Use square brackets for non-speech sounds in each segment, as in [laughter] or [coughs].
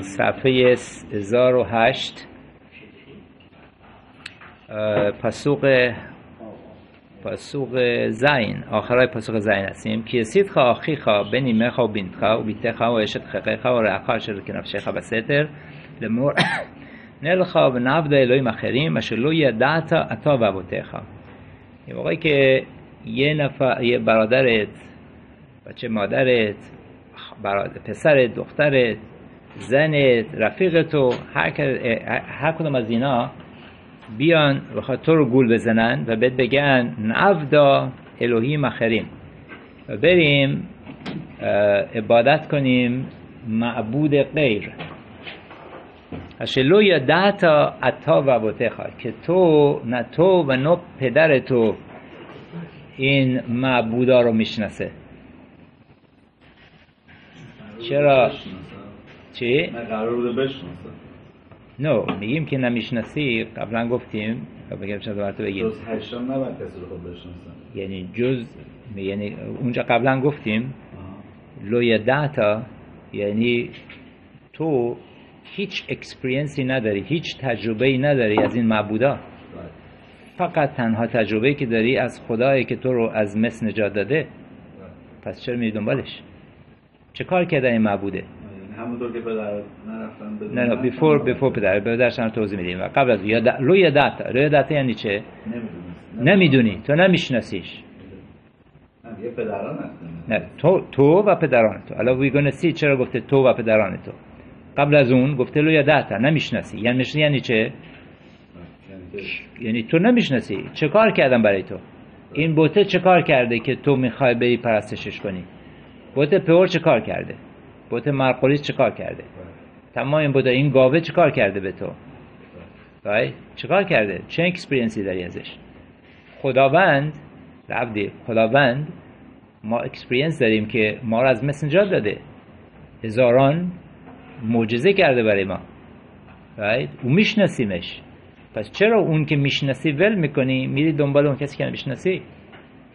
صفحه 1008 پسوق پسوق زین. آخرای پسوق زین هستیم. که سید خوا آخی خوا بنی مخوا و بینت خوا و بیت خوا و اشت خقه خوا و رعقا شد که نفشه خوا بسیتر لمور [coughs] نل خوا و الوی مخریم مشلو یه دعتا اتا و بوته یه موقعی که یه نفر یه برادرت بچه مادرت برادر پسرت دخترت زنت رفیقتو هر, هر کدوم از اینا بیان بخواد تو رو گول بزنن و بهت بگن نفدا الهی مخریم. و بریم عبادت کنیم معبود غیر. اشلو یا دهتا اتا و که تو نه تو و نه پدر تو این معبودا رو می‌شناسه. چرا؟ چی؟ نه میگیم که نمی‌شناسی قبلا گفتیم. بگم چند مرتبه بگیم. جز השם نباید کسی رو خدا بشناسن یعنی جز یعنی اونجا قبلا گفتیم. לא ידעת یعنی تو هیچ experience ی نداری هیچ تجربه ای نداری از این معبودا. فقط تنها تجربه که داری از خدایی که تو رو از مس نجات داده. پس چرا میری دنبالش؟ چه کار کرده این معبوده؟ همونطور که پدر نرفتن بدون نه نه بیفور بیفور پدر پدرش هم توضیح میدیم. و قبل از یاد روی داتا روی داتا یعنی چه؟ نمی‌دونی. تو نمیشناسیش. نه یه پدران هستن. نه تو تو و پدران تو. الان وی گونه سی چرا گفته تو و پدران تو. قبل از اون گفته لویا داتا نمی‌شناسی. یعنی می‌شناسی یعنی چه؟ یعنی یعنی تو نمی‌شناسی. چه کار کردم برای تو؟ این بته چه کار کرده که تو می‌خوای بری پرستشش کنی؟ بت پعور چه کار کرده؟ بت مرقلیس چه کار کرده؟ تمام این بته این گاوه چه کار کرده به تو؟ رای چه کار کرده؟ چه experience ی داری ازش؟ خداوند؟ ابدی خداوند ما experience داریم که ما رو از مصر نجات داده. هزاران معجزه کرده برای ما. right? او میشناسیمش. پس چرا اون که می‌شناسی ول می‌کنی؟ میری دنبال اون کسی که نمی‌شناسی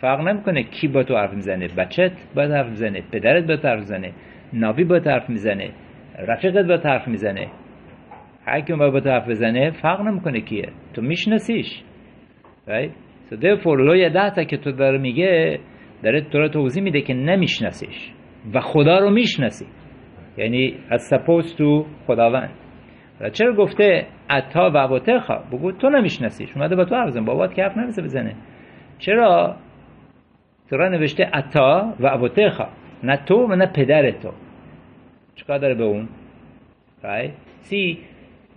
فرق نمی‌کنه کی با تو حرف می‌زنه بچت با تو حرف می‌زنه پدرت با تو حرف می‌زنه. ناوی با حرف می‌زنه رفیقت با حرف می‌زنه. هر کی با حرف بزنه فرق نمی‌کنه کیه. تو میشناسیش. Right? so therefore لوی داتا که تو داره میگه داره تو توضیح میده که نمیشناسیش و خدا رو می‌شناسی. یعنی از سپوز تو خداوند. و چرا گفته عطا و عباتخا بگو تو نمیشناسیش. اومده با تو حرف بابات که حرف نمیزه بزنه چرا تورا نوشته عطا و عباتخا نه تو و نه پدر تو. چیکار داره به اون؟ Right? see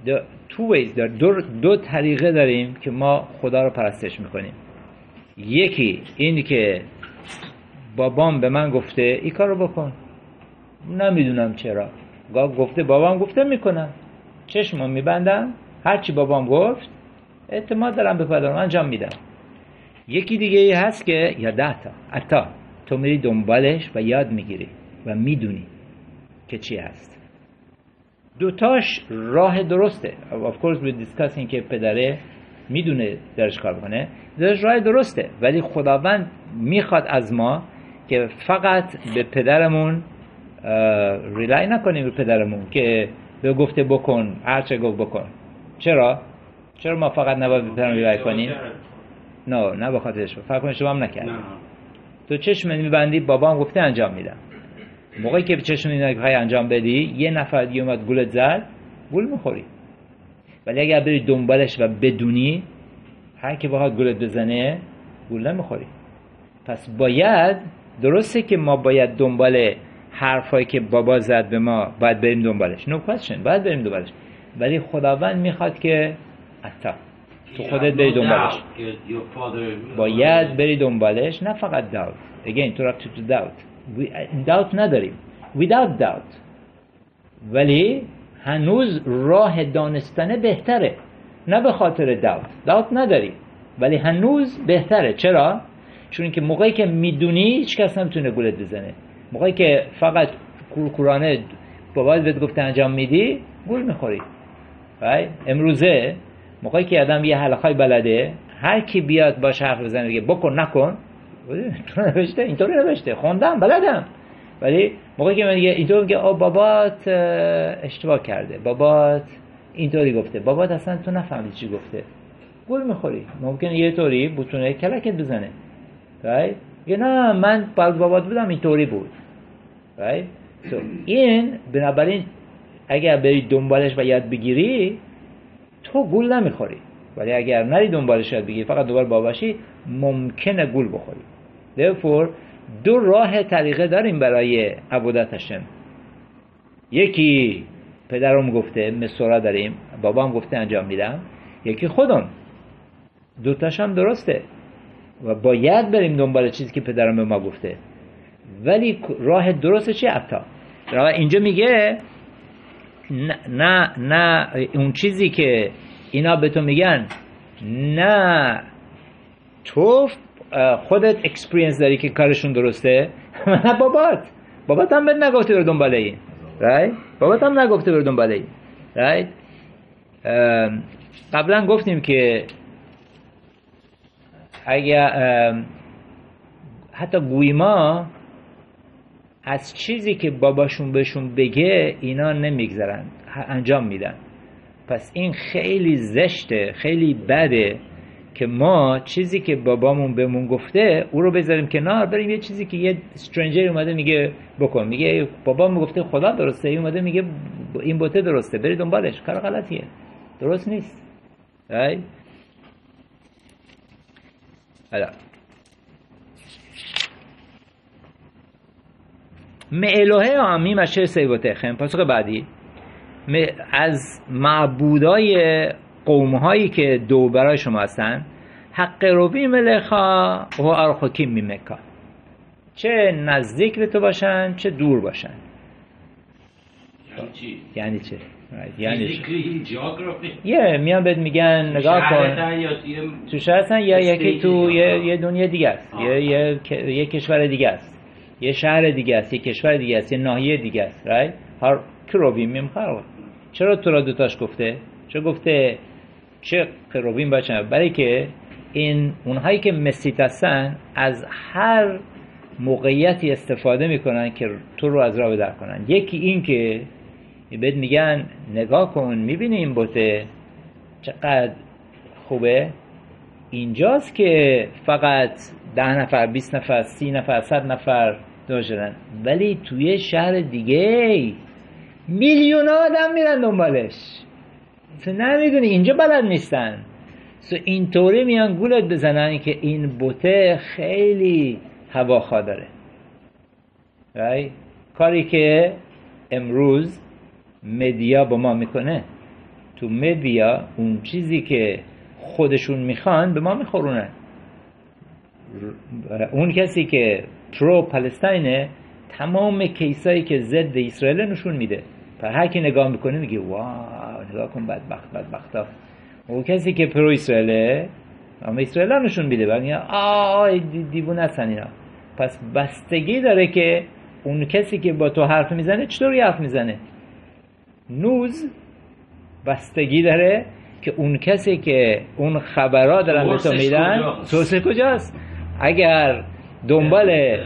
the two ways there دو, دو طریقه داریم که ما خدا رو پرستش می‌کنیم. یکی این که بابام به من گفته این کار رو بکن. نمی‌دونم چرا. گفته بابام گفته می‌کنم. چشمو میبندم هرچی بابام گفت اعتماد دارم به پدرم انجام میدم. یکی دیگه ای هست که یا ده تا اتا تو میری دنبالش و یاد می‌گیری و می‌دونی که چی هست. دوتاش راه درسته. Of course we discussing که پدره می‌دونه درش کار بکنه درش راه درسته. ولی خداوند می‌خواد از ما که فقط به پدرمون ریلای نکنیم به پدرمون که به گفته بکن هر چه گفت بکن. چرا؟ چرا ما فقط نباید به پدرمون ریلای کنیم؟ نه نه. به خاطرش فکر کنید شما هم نکرد. تو چشم میبندی بابام گفته انجام میدم. موقعی که چشم میبندی انجام بدی یه نفر دیگه اومد گولت زد گول می‌خوری. ولی اگر بری دنبالش و بدونی هر که بخواد گولت بزنه گول نمی‌خوری. پس باید درسته که ما باید دنبال حرفایی که بابا زد به ما باید بریم دنبالش. No question باید بریم دنبالش. ولی خداوند می‌خواد که اتا. تو خودت بری دنبالش. باید بری دنبالش نه فقط doubt. Again to to doubt. Doubt نداریم. Without doubt. ولی هنوز راه دانستنه بهتره. نه به خاطر doubt. Doubt نداری ولی هنوز بهتره. چرا؟ چون که موقعی که می‌دونی هیچ کس نمی‌تونه گولت بزنه. موقعی که فقط کورکورانه بابات بهت گفته انجام میدی گول می‌خوری. امروزه موقعی که آدم یه حلقای بلده هر کی بیاد باش حرف بزنه بگه بکن نکن تو نوشته اینطوری نوشته. خوندم بلدم. ولی موقعی که من میگه اینطور میگه آ بابات اشتباه کرده. بابات اینطوری گفته. بابات اصلا تو نفهمیدی چی گفته. گول می‌خوری. ممکنه یه طوری بتونه کلکت بزنه. Right? میگه نه من باز بابات بودم اینطوری بود. Right? so این بنابراین اگر بری دنبالش و یاد بگیری تو گول نمی‌خوری. ولی اگر نری دنبالش یاد بگیری فقط دوباره باباشی ممکنه گول بخوری. Therefore دو راه طریقه داریم برای عبودت هشم یکی پدرم گفته مسورا داریم بابام گفته انجام میدم. یکی خودم. دوتاش هم درسته. و باید بریم دنبال چیزی که پدرم به ما گفته. ولی راه درست چی؟ عطا. اینجا میگه نه, نه اون چیزی که اینا به تو میگن نه. تو خودت اکسپریانس داری که کارشون درسته؟ [laughs] نه بابات. بابات هم بهت نگفته برو دنبال این right? بابات هم نگفته برو دنبال این right? قبلا گفتیم که اگر حتی گویما از چیزی که باباشون بهشون بگه اینا نمیگذرن انجام میدن. پس این خیلی زشته خیلی بده که ما چیزی که بابامون بهمون گفته او رو بذاریم کنار بریم یه چیزی که یه استرنجر اومده میگه بکن. میگه بابام گفته خدا درسته این اومده میگه این بوته درسته بری دنبالش کار غلطیه. درست نیست? حالا. معلوه آمی مشه سیبوتخم پاسخ بعدی. از معبودای قوم که دو برای شما هستن حق روبی ملخا و ارخوکی میمکا چه نزدیک به تو باشن چه دور باشن. یعنی چه؟ یعنی یه میان بهت میگن نگاه کن. تو شهر هستن یا یکی تو یه, دنیا دیگه است. یه, یه, یه کشور دیگه است. یه شهر دیگه است یه کشور دیگه است یه ناحیه دیگه است رای هر کروبیم میمخر چرا تو را دوتاش گفته؟ چه گفته؟ چه قروبین باشن برای که این اونهایی که مسیت هستن از هر موقعیتی استفاده می‌کنن که تو رو از راه بدر کنن. یکی این که بهت میگن نگاه کن می‌بینی این بوته؟ چقدر خوبه؟ اینجاست که فقط ده نفر بیست نفر سی نفر صد نفر داشتن ولی توی شهر دیگه میلیون آدم میرن دنبالش. تو نمی‌دونی اینجا بلد نیستن. سو اینطوری میان گولت بزنن که این بوته خیلی هواخوا داره. کاری که امروز media با ما می‌کنه. تو media اون چیزی که خودشون می‌خوان به ما میخورونن. اون کسی که pro Palestine ه تمام کیسایی که ضد اسرائیل نشون میده. پر هر کی نگاه می‌کنه میگه wow نگاه کن بدبخت بدبختا. اون کسی که pro اسرائیله اما اسرائیل نشون میده. بعد میگه آه دیوونه هستن اینا. پس بستگی داره که اون کسی که با تو حرف می‌زنه چطوری حرف می‌زنه. نوز بستگی داره که اون کسی که اون خبرها دارن به تو میدن سورسش کجاست؟ اگر دنبال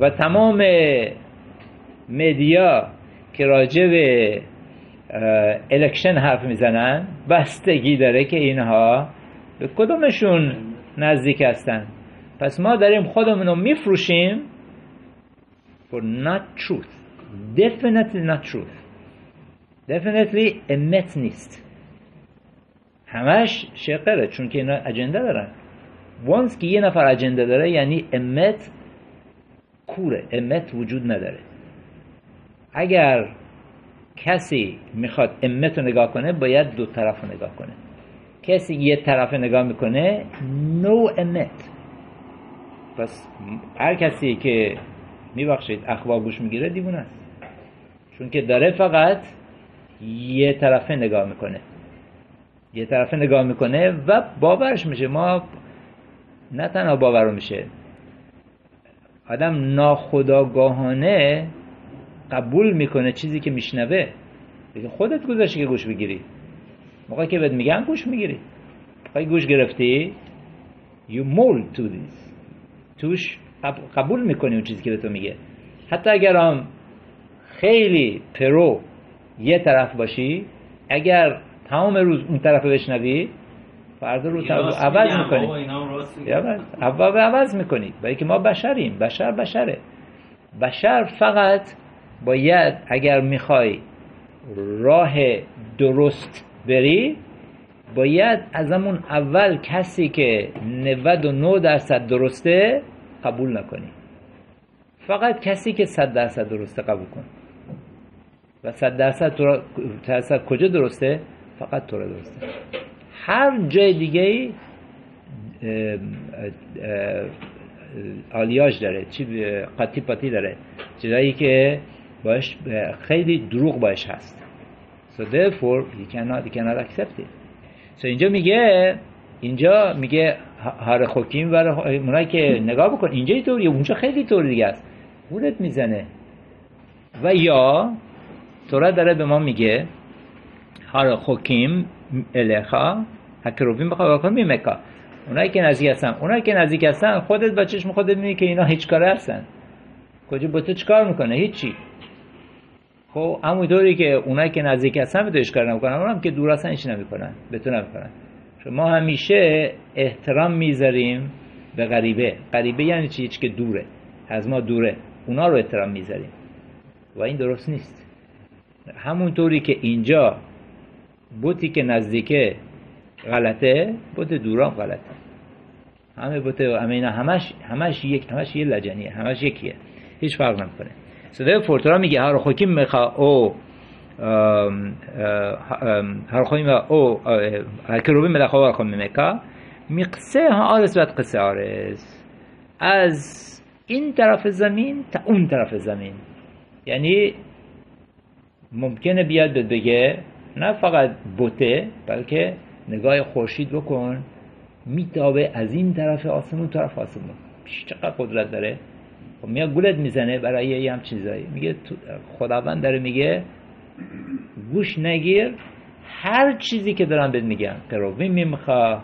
و تمام مدیا که راجع به الکشن حرف می‌زنن بستگی داره که اینها به کدومشون نزدیک هستن. پس ما داریم خودمون رو میفروشیم for not truth. Definitely not truth. Definitely امت نیست. همش شقره چون که اینا اجنده دارن. وانس که یه نفر اجنده داره یعنی امت کوره امت وجود نداره. اگر کسی می‌خواد امت رو نگاه کنه باید دو طرف رو نگاه کنه. کسی یه طرف نگاه می‌کنه نو امت. پس هر کسی که میبخشید اخبار گوش می‌گیره دیوونه است. چون که داره فقط یه طرفه نگاه می‌کنه. یه طرفه نگاه می‌کنه و باورش میشه. ما نه تنها باور میشه. آدم ناخداگاهانه قبول می‌کنه چیزی که میشنوه. خودت گذاشتی که گوش بگیری. موقعی که بهت میگن گوش می‌گیری. موقعی گوش گرفتی you mold to this. توش قبول می‌کنی اون چیزی که به تو میگه. حتی اگر هم خیلی پرو یه طرف باشی اگر تمام روز اون طرف بشنوی فردا رو عوض می‌کنی. عوض عوض می‌کنید برای که ما بشریم. بشر بشره. بشر فقط باید اگر می‌خوای راه درست بری باید از همون اول کسی که 99 درصد درسته قبول نکنی. فقط کسی که 100 درصد درسته قبول کن. و 100 درصد, درصد کجا درسته؟ فقط تو درسته. هر جای دیگه آلیاژ داره چی قاطی پاتی داره چیزایی که باش خیلی دروغ باش هست. So therefore you cannot, you cannot accept it. So اینجا میگه اینجا میگه هر خوکیم و اونایی که نگاه بکن اینجا طوریه اونجا خیلی طور دیگه است. گولت می‌زنه. و یا تورا داره به ما میگه هر خوکیم الخا هکروبیم بخواه بکن میمکا اونایی که نزدیک هستن. اونایی که نزدیک هستن خودت با چشم خودت می‌بینی که اینا هیچ کاره هستن. کجا با تو چیکار می‌کنه؟ هیچی. خب همونطوری که اونایی که نزدیک هستن به تو اشکار نمی‌کنن. اونم که دور هستن هیچ نمی‌کنن. به تو نمی‌کنن. ما همیشه احترام می‌ذاریم به غریبه. غریبه یعنی چی؟ که دوره. از ما دوره. اونا رو احترام می‌ذاریم. و این درست نیست. همونطوری که اینجا بوتی که نزدیکه غلطه بوت دوران غلطه. همه بوت همه همش همش یک همش یه لجنیه همش یکیه. هیچ فرق نمی‌کنه. صدای فورترا میگه هر خوکی میخوا او هر خوکی او کروبی ملخوا هر خوکی میکا میقسه ها آرس بعد قصه آرس از این طرف زمین تا اون طرف زمین. یعنی ممکنه بیاد بگه نه فقط بوته بلکه نگاه خورشید بکن میتابه از این طرف آسمون طرف آسمون. چقدر قدرت داره؟ خب میاد گولت می‌زنه برای یه هم چیزایی. میگه خداوند داره میگه گوش نگیر هر چیزی که دارن بهت میگن قروبی میمخوا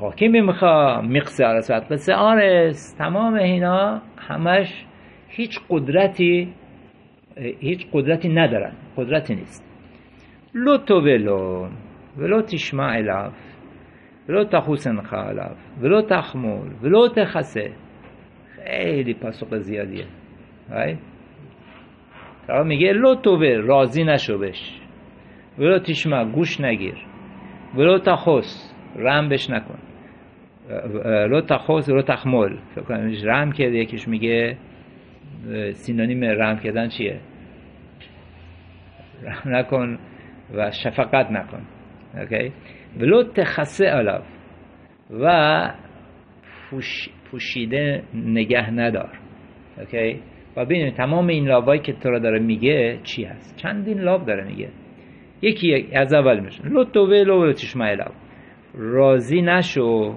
حاکم میمخوا میقصه آرس قصه آرس تمام اینا همش هیچ قدرتی هیچ قدرتی ندارن. قدرتی نیست. لو تو ولو ولو تشمع الاف ولو تخوس خالف ولو تخمول ولو تخسه خیلی پاسخ زیادیه های میگه لو توبه راضی نشو بش ولو تشمع گوش نگیر ولو تخوس رم بش نکن לא תחוס ולא תחמול فکر کنم رم یکیش میگه synonym رم کردن چیه رحم نکن و شفقت نکن اوکی ולא תכסה علاف و پوشیده نگه ندار اوکی و ببینید تمام این לאו ایی که تورا داره میگه چی هست چندین לאו داره میگه یکی از اول میشه לא תאבה ולא תשמע راضی نشو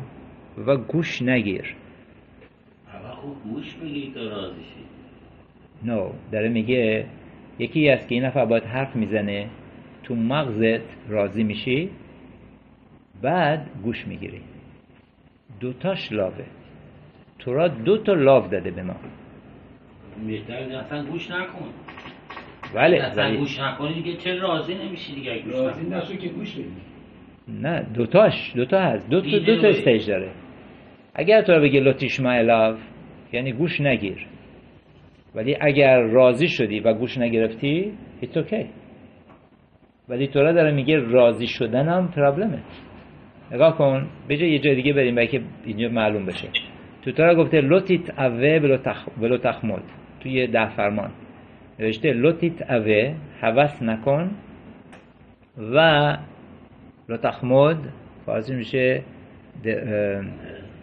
و گوش نگیر خوب گوش بگیر تا راضی شی نو داره میگه یکی از که این نفر باید حرف می‌زنه تو مغزت راضی میشی بعد گوش می‌گیری. دوتاش لاوه. تو را دو تا لاو داده به ما. اصلا گوش نکن. بله اصلا گوش نکنی دیگه چه راضی نمیشی دیگه گوش راضی نشو که گوش بدی. نه دوتاش دوتا هست. دو تا دو تا. استیج داره. اگر تو را بگه لطیش لاو یعنی گوش نگیر. ولی اگر راضی شدی و گوش نگرفتی it's okay. ولی تو را داره میگه راضی شدن هم پرابلمه نگاه کن به جای یه جای دیگه بریم برای که اینجا معلوم بشه. تو تورا گفته لوتیت اوه ولو تخ... ولو تخمد توی ده فرمان. نوشته لوتیت اوه هوس نکن. و لو تخمد فارسی میشه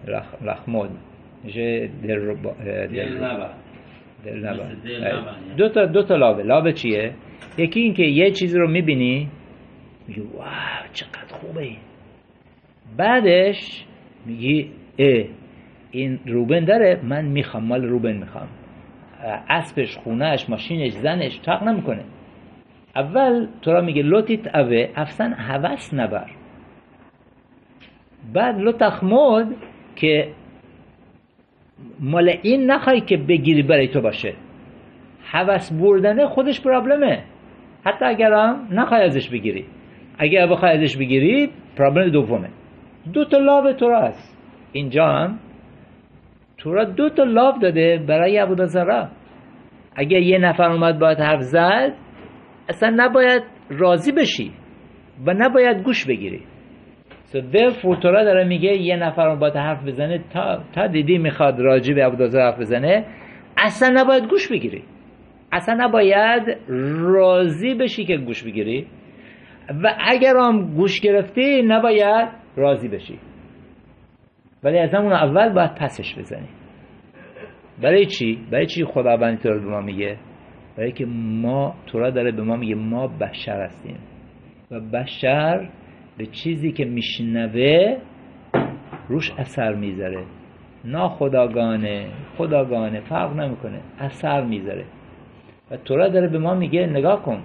رخ... رخمد میشه دل, دل دل. مثل دل. دو تا دو تا لابه. لابه چیه؟ یکی این که یه چیزی رو می‌بینی میگی واو چقدر خوبه. بعدش میگی اه این روبن داره من می‌خوام مال روبن می‌خوام. اسبش خونهش ماشینش زنش فرق نمی‌کنه. اول تو را میگه لوتیت اوه افسن هوس نبر. بعد لو تخمد که مال این نخوای که بگیری برای تو باشه. هوس بردنه خودش پرابلمه. حتی اگر هم نخوای ازش بگیری. اگر بخوای ازش بگیری پرابلم دومه. دو تا لاو تورا هست. اینجا هم تورا دو تا لاو داده برای عبودازارا اگر یه نفر اومد باید حرف زد اصلا نباید راضی بشی و نباید گوش بگیری. So therefore تورا داره میگه یه نفر باید حرف بزنه تا, تا دیدی می‌خواد راجی به عبودازار حرف بزنه اصلا نباید گوش بگیری. اصلا نباید راضی بشی که گوش بگیری. و اگر هم گوش گرفتی نباید راضی بشی. ولی از همون اول باید پسش بزنی. برای چی؟ برای چی خداوند تو به ما میگه؟ برای که ما تورا داره به ما میگه ما بشر هستیم. و بشر به چیزی که میشنوه روش اثر می‌ذاره. ناخداگانه خداگانه فرق نمی‌کنه اثر می‌ذاره. و تورا داره به ما میگه نگاه کن.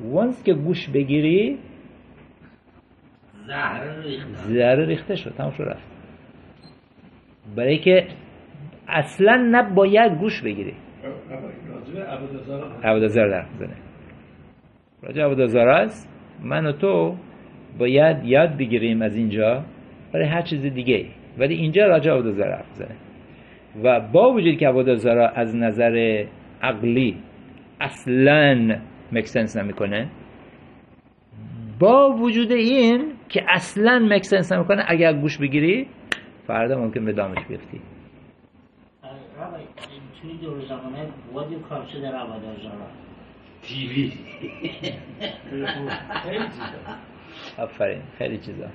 وانس که گوش بگیری زهر ریخته. شد تمام شد رفت. برای که اصلا نباید گوش بگیری. عبودازار در بزنه راجع عبودازار است. من و تو باید یاد بگیریم از اینجا برای هر چیز دیگه. ولی اینجا راجع عبودازار حرف بزنه و با وجود که عبودازارا از نظر عقلی اصلا مکسنس نمی‌کنه. با وجود این که اصلا مکسنس نمی‌کنه اگر گوش بگیری فردا ممکن به دامش بیفتی. توی دور زمانه تیوی آفرین خیلی چیزا.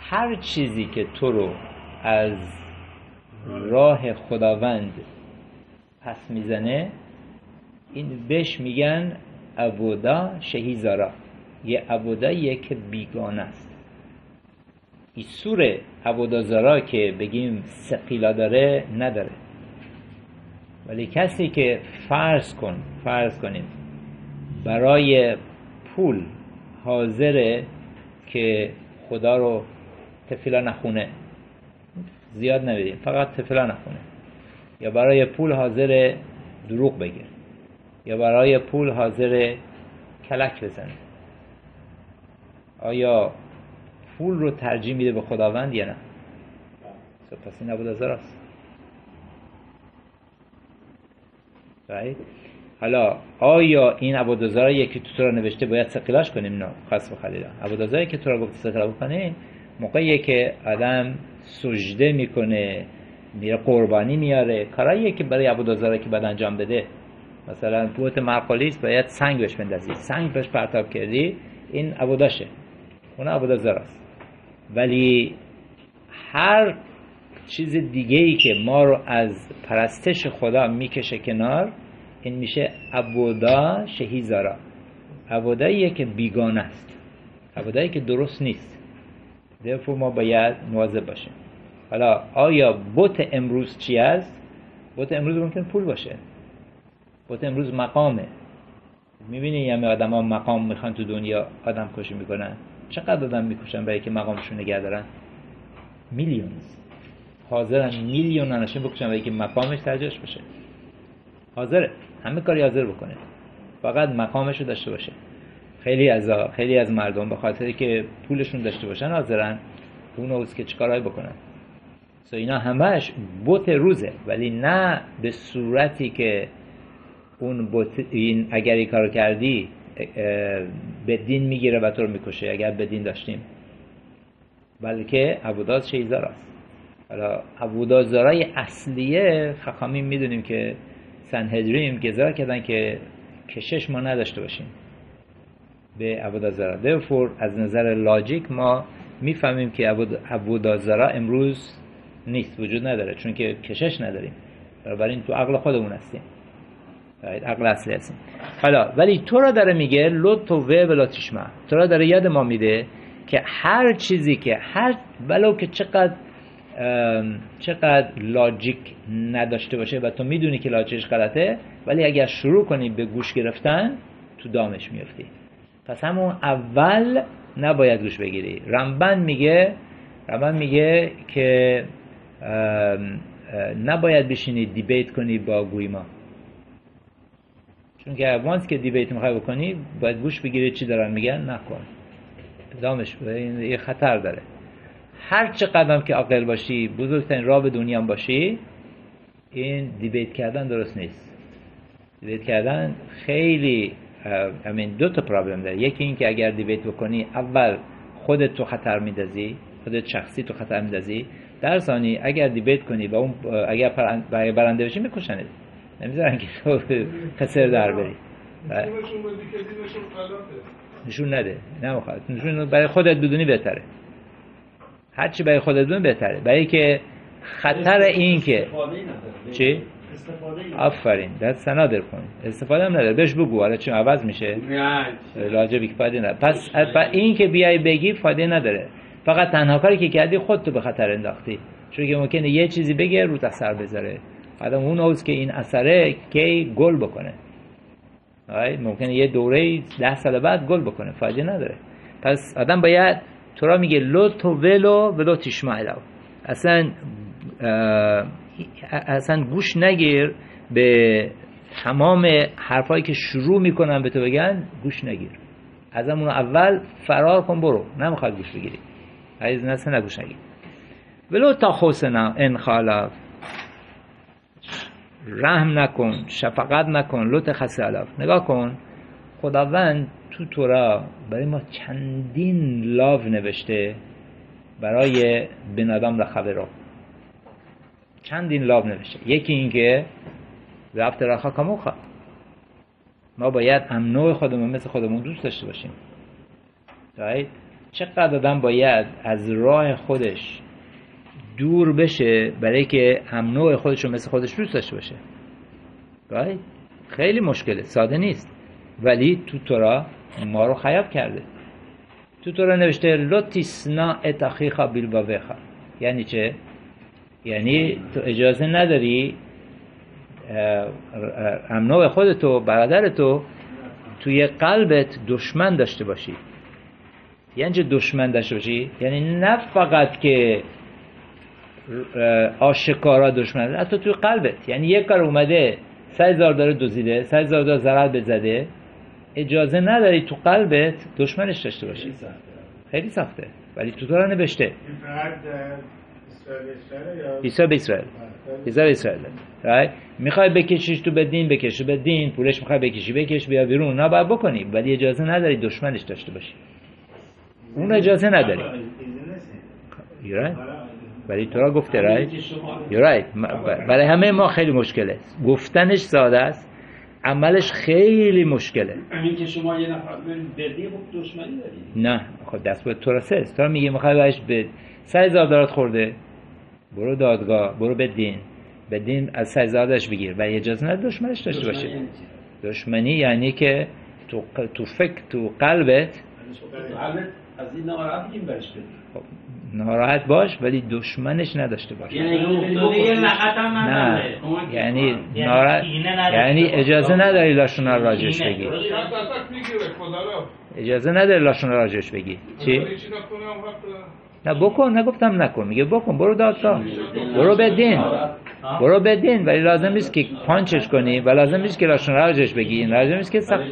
هر چیزی که تو رو از راه خداوند پس می‌زنه این بهش میگن عبودا شهیزارا. یه عبوداییه که بیگانه است. ایسور عبودازارا که بگیم سقیلا داره نداره. ولی کسی که فرض کن فرض کنیم برای پول حاضره که خدا رو تفیلا نخونه. زیاد نمیدیم فقط تفیلا نخونه. یا برای پول حاضر دروغ بگیر یا برای پول حاضر کلک بزنه آیا پول رو ترجیح میده به خداوند یا نه؟ پس این نبود است? حالا آیا این عبادازارایی که تو را نوشته باید سقیلاش کنیم؟ نه. خاص و خلیلا عبادازاری که تو را گفته سقیلا بکنیم موقعی که آدم سجده می‌کنه میره قربانی میاره کاراییه که برای عبادازاری که بعد انجام بده مثلا بوت مرقالیس باید سنگ بهش بندازی. سنگ بهش پرتاب کردی این عبوداشه اون عبودازار است. ولی هر چیز دیگه ای که ما رو از پرستش خدا می‌کشه کنار این میشه عبودا شهیزارا. عبوداییه که بیگانه است. عبودایی که درست نیست. درفور ما باید مواظب باشیم. حالا آیا بوت امروز چی است؟ بوت امروز ممکن پول باشه. بوت امروز مقامه. می‌بینی یه آدم ها مقام می‌خوان تو دنیا آدم کشی می‌کنن. چقدر آدم می‌کشن برای که مقامشون نگه دارن؟ میلیونز. حاضرن میلیون انشون بکشن برای که مقامش ترجاش باشه. حاضره. همه کاری حاضر بکنه. فقط مقامش رو داشته باشه. خیلی از خیلی از مردم به خاطر که پولشون داشته باشن حاضرن. اون که چیکارای بکنن. سو اینا همش بوت روزه. ولی نه به صورتی که اون بوت این اگر این کار کردی به دین می‌گیره و تو رو می‌کشه اگر به دین داشتیم. بلکه عبوداز شیزار است. حالا عبودازارای اصلیه خخامیم می‌دونیم که سنهدریم گذار کردن که کشش ما نداشته باشیم. به عبودازارا درفور از نظر لاجیک ما می‌فهمیم که عبودازارا امروز نیست وجود نداره چون که کشش نداریم. این تو عقل خودمون هستیم. عقل اصلی هستیم. حالا ولی تو را داره میگه لطف و ولا تشمع تو را داره یاد ما میده که هر چیزی که هر ولو که چقدر چقدر لاجیک نداشته باشه و تو می‌دونی که لاجیکش غلطه ولی اگر شروع کنی به گوش گرفتن تو دامش میفتی. پس همون اول نباید گوش بگیری. رمبن میگه رمبن میگه که نباید بشینی دیبیت کنی با گویما چون که وانس که دیبیت می‌خوای بکنی باید گوش بگیری چی دارن میگن نکن. دامش این یه خطر داره. هر چه قدم که عاقل باشی بزرگترین راه به دنیا باشی این دیبیت کردن درست نیست. دیبیت کردن خیلی امین دو تا پرابلم داره. یکی این که اگر دیبیت بکنی اول خودت تو خطر میدازی خودت شخصی تو خطر میدازی در ثانی اگر دیبیت کنی و اون اگر برنده بشی میکشنت. نمی‌ذارن که تو خسر در بری. نشون نده. نمی‌خواد نشون برای خودت بدونی بهتره. هرچی برای خودت بدونی بهتره. برای که خطر این که چی؟ آفرین. سنادر کن استفاده هم نداره. بهش بگو. حالا چون عوض میشه. لاجبی که فایده نداره. پس این که بیای بگی فایده نداره. فقط تنها کاری که کردی خودتو به خطر انداختی. چون که ممکنه یه چیزی بگه رو اثر بذاره. آدم اون اوز که این اثره کی گل بکنه. ممکنه یه دوره ده سال بعد گل بکنه. فایده نداره. پس آدم باید تو را میگه لو تو ولو ولو تشمع اصلا اصلا گوش نگیر به تمام حرفایی که شروع می‌کنن به تو بگن گوش نگیر. از اون اول فرار کن برو. نمی‌خواد گوش بگیری. عزیز نسه نگوش نگیر. ولو تا خوسنا ان خالف رحم نکن شفقت نکن لط خسه علاف. نگاه کن خداوند تو تورا برای ما چندین لاو نوشته برای بنادم را. چندین لاو نوشته. یکی اینکه رفت رخا کاموخا ما باید هم نوع خودمون مثل خودمون دوست داشته باشیم. چقدر آدم باید از راه خودش دور بشه برای که هم نوع خودش رو مثل خودش دوست داشته باشه. خیلی مشکله ساده نیست. ولی تو تورا ما رو خیاب کرده. تو تورا نوشته لوتیسنا اتخیخا بیلباویخا یعنی چه؟ یعنی تو اجازه نداری امنو خودتو برادرتو توی قلبت دشمن داشته باشی. یعنی چه دشمن داشته باشی؟ یعنی نه فقط که آشکارا دشمن حتی توی قلبت. یعنی یک کار اومده هزار داره دوزیده هزار داره ضرر بزده اجازه نداری تو قلبت دشمنش داشته باشی. خیلی سخته. ولی تو داره نوشته. عیسی به اسرائیل. عیسی به اسرائیل. می‌خوای بکشیش تو بدین بکشی بدین. پولش می‌خوای بکشی بکش بیا بیرون. نه باید بکنی. ولی اجازه نداری دشمنش داشته باشی. اون اجازه نداری. ولی تو را گفته رای right. برای همه ما خیلی مشکله. گفتنش ساده است عملش خیلی مشکله. همین که شما یه نفر خب دشمنی داری. نه خب دست به تو را سه تو میگه می‌خوای بهش به سه هزار دارت خورده برو دادگاه برو بدین بدین از سه هزارش بگیر. و اجازه نداره دشمنش داشته باشه. یعنی دشمنی یعنی که تو, تو فکر تو قلبت از این ناراحت خب ناراحت باش ولی دشمنش نداشته باش. یعنی نه. یعنی ناراحت یعنی اجازه نداری لاشون راجش بگی. اجازه نداری لاشون راجش بگی. چی؟ نه بکن. نگفتم نکن. میگه بکن. برو دادگاه. برو بدین. برو بدین ولی لازم نیست که پانچش کنی و لازم نیست که لاشون راجش بگی لازم نیست که سخت.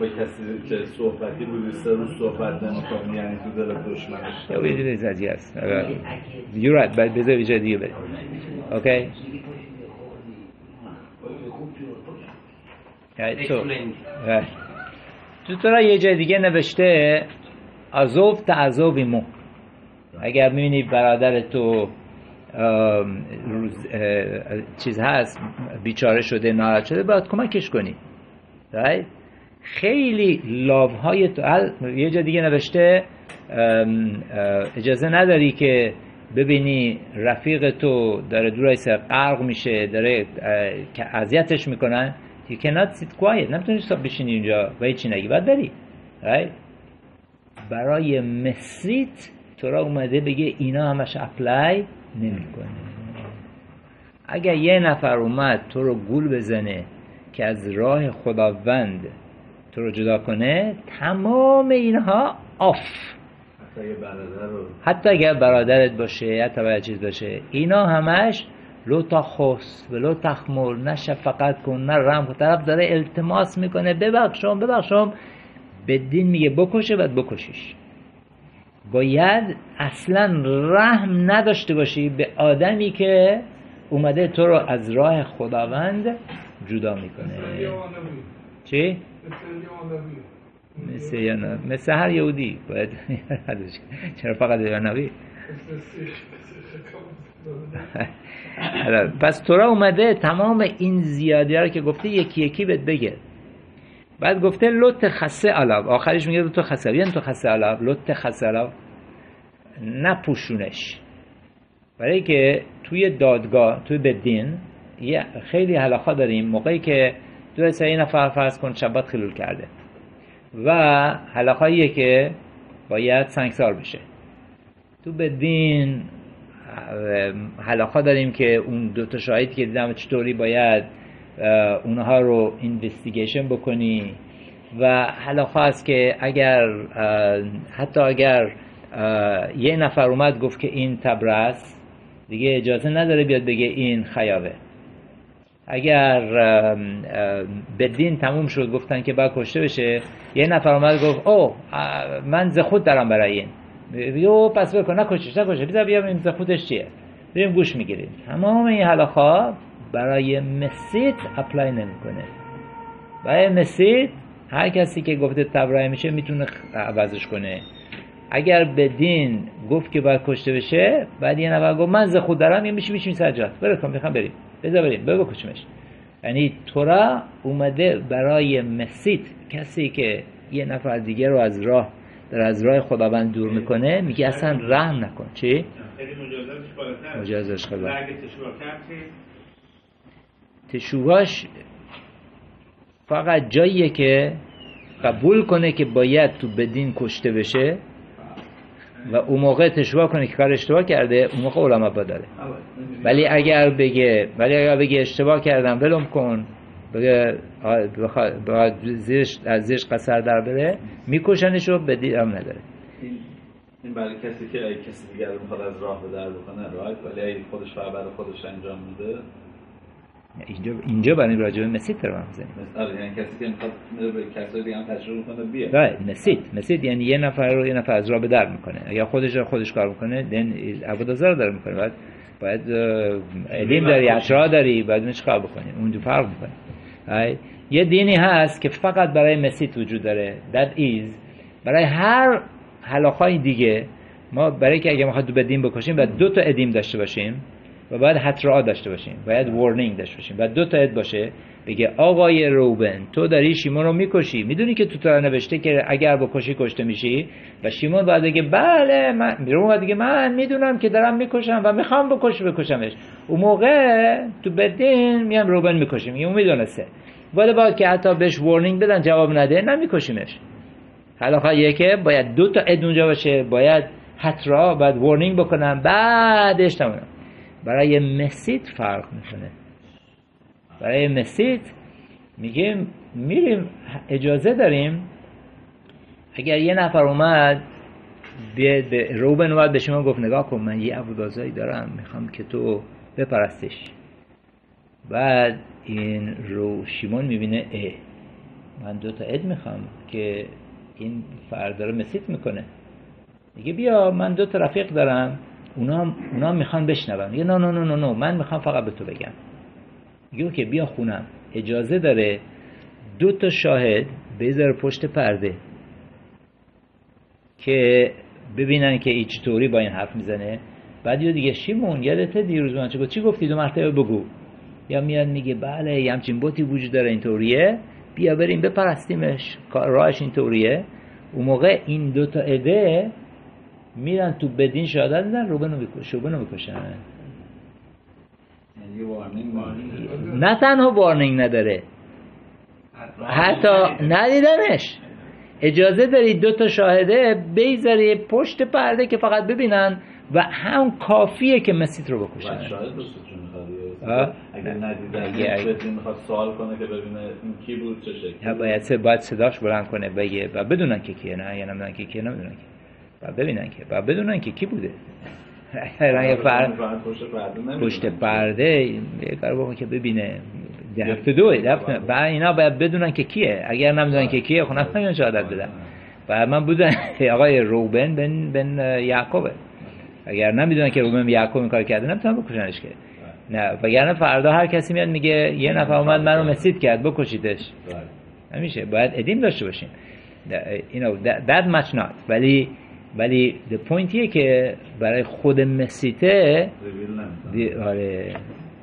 با کسی صحبتی بودی سه روز صحبت نمی‌کنی یعنی تو دل دشمنش یا یه زدی هست. یو رایت بعد بذار یه دیگه بریم. اوکی تو. تو یه جای دیگه نوشته عذوب تعذوبی مو. اگر می‌بینی برادر تو چیز هست بیچاره شده ناراحت شده باید کمکش کنی. خیلی لاف های تو یه جا دیگه نوشته اجازه نداری که ببینی رفیق تو داره دورای سر غرق میشه داره که اذیتش می‌کنن. You cannot sit quiet. نمی‌تونی بشینی اینجا و هیچی نگی. باید بری. برای مصریت تو را اومده بگه اینا همش اپلای نمی‌کنه. اگر یه نفر اومد تو رو گول بزنه که از راه خداوند تو رو جدا کنه تمام اینها آف حتی اگر برادرت باشه حتی باید چیز باشه اینا همش لو تخص و لو تخمر نه شفقت کن نه رحم کن. طرف داره التماس می‌کنه. ببخشم ببخشم. به دین میگه بکشه بعد بکشش باید اصلا رحم نداشته باشی به آدمی که اومده تو رو از راه خداوند جدا می‌کنه. چی؟ مثل یا نه مثل هر یهودی. باید چرا فقط یا نبی [laughs] پس تورا اومده تمام این زیادی رو که گفته یکی یکی بهت بگه. بعد گفته لط خسه علاب آخرش میگه تو خسه یعنی تو خسه علاب لط خسه علاب نپوشونش. برای که توی دادگاه توی بدین یه خیلی حلاخا داریم موقعی که دو سه یه نفر فرض کن شبات خلول کرده. و حلاخاییه که باید سنگسار بشه. تو بدین حلاخا داریم که اون دو تا شاهدی که دیدم چطوری باید اونها رو اینوستیگیشن بکنی. و حلاخا هست که اگر حتی اگر یه نفر اومد گفت که این تبرس دیگه اجازه نداره بیاد بگه این خیابه. اگر بدین تموم شد گفتن که باید کشته بشه یه نفر اومد گفت او من زخود دارم برای این. یو پس بکن نکشش نکشش بیزا بیا ببینیم زخودش چیه؟ بریم گوش می‌گیریم. تمام این حلاخا برای مسید اپلای نمی‌کنه. برای مسید هر کسی که گفته تبرئه میشه می‌تونه عوضش کنه. اگر بدین گفت که باید کشته بشه بعد یه نفر گفت من ز خود دارم یه میشه میشیم سجاد برو کن می‌خوام بریم. بذار بریم. بگو کشمش یعنی تورا اومده برای مسید کسی که یه نفر دیگه رو از راه در از راه خداوند دور می‌کنه میگه اصلا رحم نکن. چی؟ مجازش خیلی تشوواش فقط جاییه که قبول کنه که باید تو بدین کشته بشه و اون موقع تشویق کنه که کار اشتباه کرده اون موقع علما داره. ولی اگر بگه ولی اگر بگه اشتباه کردم ولم کن بگه زیرش از زیرش قصر در بره میکشنش رو بدی هم نداره. این برای کسی که کسی دیگر می‌خواد از راه به در بکنه رایت ولی خودش فقط خودش انجام میده اینجا اینجا برای راجع به مسید رو هم بزنیم آره یعنی کسی که می‌خواد به کسای دیگه هم تشریح کنه بیا right مسید مسید یعنی یه نفر رو یه نفر از راه به در می‌کنه. اگر خودش رو خودش کار می‌کنه دن عبودازار رو داره می‌کنه. بعد باید علم داری اشرا داری باید چه کار بکنی؟ اون دو فرق می‌کنه. یه دینی هست که فقط برای مسید وجود داره. That is برای هر حلاخای دیگه ما برای که اگه می‌خواد به دین بکشیم باید دو تا ادیم داشته باشیم و باید حترا داشته باشیم. باید وارنینگ داشته باشیم. و دو تا اد باشه. بگه آقای روبن تو داری شیمون رو می‌کشی. می‌دونی که تو تا نوشته که اگر بکشی کشته میشی؟ و شیمون باید بگه بله من روبن دیگه من می‌دونم که دارم می‌کشم و می‌خوام بکش بکشمش. اون موقع تو بدین میام روبن می‌کشیم اون می‌دونسته. ولی باید که حتی بهش وارنینگ بدن جواب نده نمیکشیمش حالا یکه باید دو تا اد اونجا باشه. باید حترا باید وارنینگ بکنم بعدش تمام برای مسید فرق می‌کنه. برای مسید میگیم میریم اجازه داریم اگر یه نفر اومد به, روبن اومد به شما گفت نگاه کن من یه عبودازایی دارم می‌خوام که تو بپرستش بعد این رو شیمون می‌بینه اه من دو تا اد می‌خوام که این فرد داره مسید می‌کنه. میگه بیا من دو تا رفیق دارم. اونا اونا می‌خوان بشنون. میگه نه نه نه نه من می‌خوام فقط به تو بگم. میگه که بیا خونم. اجازه داره دو تا شاهد بذاره پشت پرده که ببینن که ای چطوری با این حرف می‌زنه. بعد یه دیگه شیمون یادته دیروز من چی گفتی؟ دو مرتبه بگو. یا میاد میگه بله یه همچین بوتی وجود داره اینطوریه. بیا بریم بپرستیمش. راهش اینطوریه. اون موقع این دو تا عده میرن تو بدین شهادت میدن روبنو می‌کشن نه تنها وارنینگ نداره. حتی ندیدنش اجازه داری دو تا شاهده بیزاری پشت پرده که فقط ببینن و هم کافیه که مسید رو بکشن. شاهد اگه ندیدن می‌خواد سوال کنه که ببینه این کی بود چه شکلی باید باید صداش بلند کنه بگه و بدونن که کیه نه یا نمی‌دونن که کیه نمی‌دونن که و ببینن که و بدونن که کی بوده. رنگ فر... فقط پشت پرده یه کار بکن که ببینه. دفت دو دفت بعد اینا باید بدونن که کیه. اگر نمی‌دونن که کیه خب نمی‌دونن شهادت بدن. و من بودن [laughs] آقای روبن بن بن یعقوبه. اگر نمی‌دونن که روبن بن یعقوب این کار کرده نمی‌تونن بکشنش که. نه وگرنه فردا هر کسی میاد میگه یه نفر اومد منو مسید کرد بکشیدش. Right. نمیشه. باید ادیم داشته باشیم. you know that, that much not. ولی ولی pointیه که برای خود مسیته آره.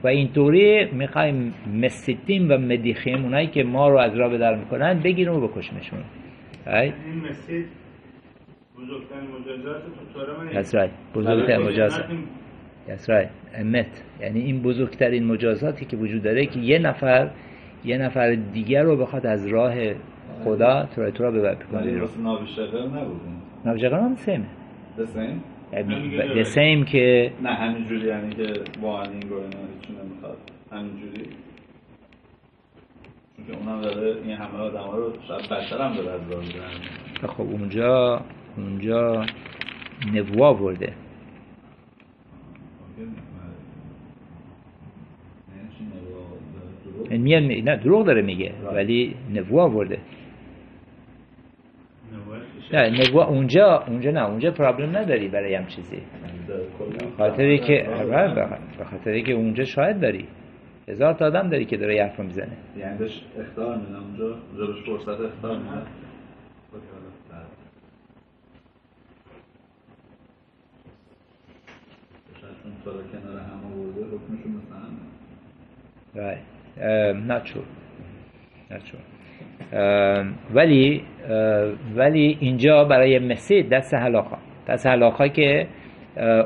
و اینطوری می‌خوایم مسیتیم و مدیخیم اونایی که ما رو از راه به در می‌کنن بگیریم و بکشیمشون right? این مسجد بزرگترین مجازات تو تورا right. بزرگترین مجازات That's right. امت یعنی این بزرگترین مجازاتی که وجود داره که یه نفر یه نفر دیگر رو بخواد از راه خدا تو را تو را ببر کنه. نابجگان هم سیمه The same؟ یعنی the same که نه همینجوری یعنی که وارنینگ رو اینا هیچی نمی‌خواد همینجوری چون که اونم داره این همه آدم ها رو شاید بدتر هم داره از میدن خب اونجا اونجا نبوا ورده یعنی میاد می- نه دروغ داره میگه ولی نبوا ورده نه نبوا اونجا اونجا نه اونجا پرابلم نداری برای هم چیزی. خاطری که آره، به خاطری که اونجا شاید داری. هزار تا آدم داری که داره یه حرف می‌زنه. یعنی بهش اختار میدن اونجا بهش فرصت اختار چون رو کنار هم آورده حکمشون مثل همه Right. Um, not ولی ولی اینجا برای مسید دست حلاقا دست حلاقا که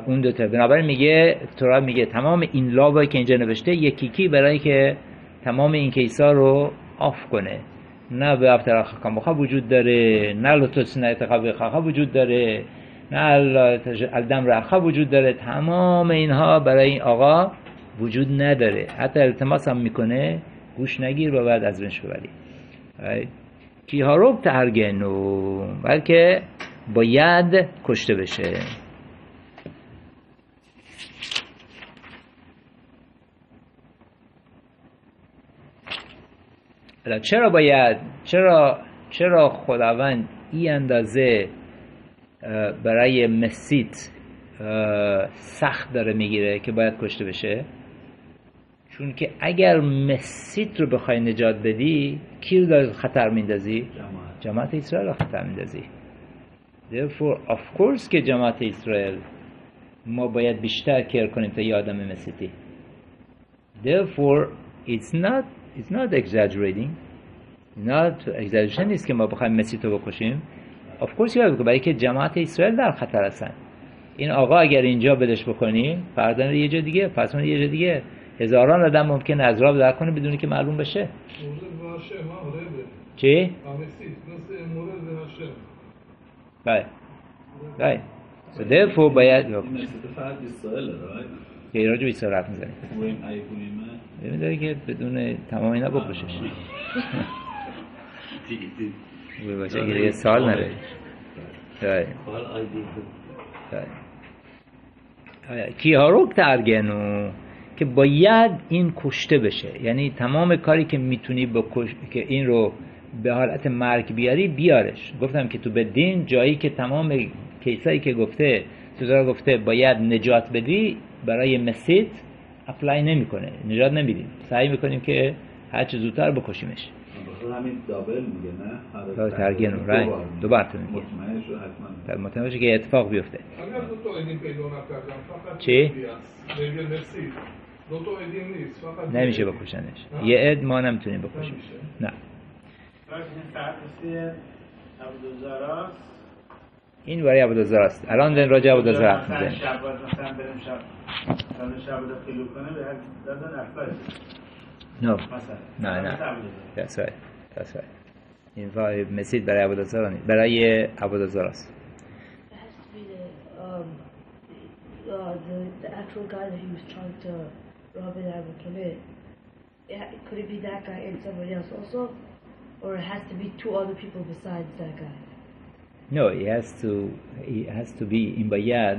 اون دوتا بنابراین میگه تورا میگه تمام این لابایی که اینجا نوشته یکی کی برای که تمام این کیسا رو آف کنه. نه به افتر خاکا وجود داره نه لوتوس نه خاکا وجود داره نه ال- الدم رخا وجود داره. تمام اینها برای این آقا وجود نداره. حتی التماس هم می‌کنه. گوش نگیر و بعد از بینش ببری کی هاروب ترگنو بلکه باید کشته بشه چرا باید چرا چرا خداوند این اندازه برای مسیت سخت داره می‌گیره که باید کشته بشه چون که اگر مسیت رو بخوای نجات بدی کی رو داری خطر میندازی؟ جماعت. جماعت اسرائیل رو خطر میندازی. Therefore of course که جماعت اسرائیل ما باید بیشتر کر کنیم تا یه آدم مسیتی. Therefore it's not it's not exaggerating. Not exaggeration نیست که ما بخوایم مسیت رو بکشیم. Of course یاد برای که جماعت اسرائیل در خطر هستن. این آقا اگر اینجا بدش بکنی فردا یه جا دیگه اون یه جا دیگه. هزاران آدم ممکن از راه در کنه بدون که معلوم بشه. ها ربه چی؟ بله. بله. Therefore باید که راجع به عیسی حرف می‌زنیم ببین داره که بدون تمام اینا بکشش [laughs] باشه که دیگه سال نره بله. بله. کیهاروک ترگنو؟ که باید این کشته بشه. یعنی تمام کاری که می‌تونی بکش که این رو به حالت مرگ بیاری بیارش. گفتم که تو بدین جایی که تمام کیسایی که گفته سوزار گفته باید نجات بدی برای مسید اپلای نمی‌کنه. نجات نمیدیم. سعی می‌کنیم که هر چه زودتر بکشیمش. همین دابل میگه نه؟ آره، رو، دو. بار تو میگه. مطمئن شو حتما که اتفاق بیفته. چی؟ دو تا ادین نیست فقط نمیشه. بکشنش؟ یه عد ما نمی‌تونیم بکشیم. نه. این برای عبودالزار است الان داریم راجع عبودالزار حرف می‌زنیم. نه. مثلا. نه نه. عبدالزار. That's right. That's right. این وای مسید برای عبودالزار نیست. برای عبودالزار است um, uh, the the actual guy that he was trying to could it be that guy and somebody else also, or it has to be two other people besides that guy? No, it has to it has to be این باید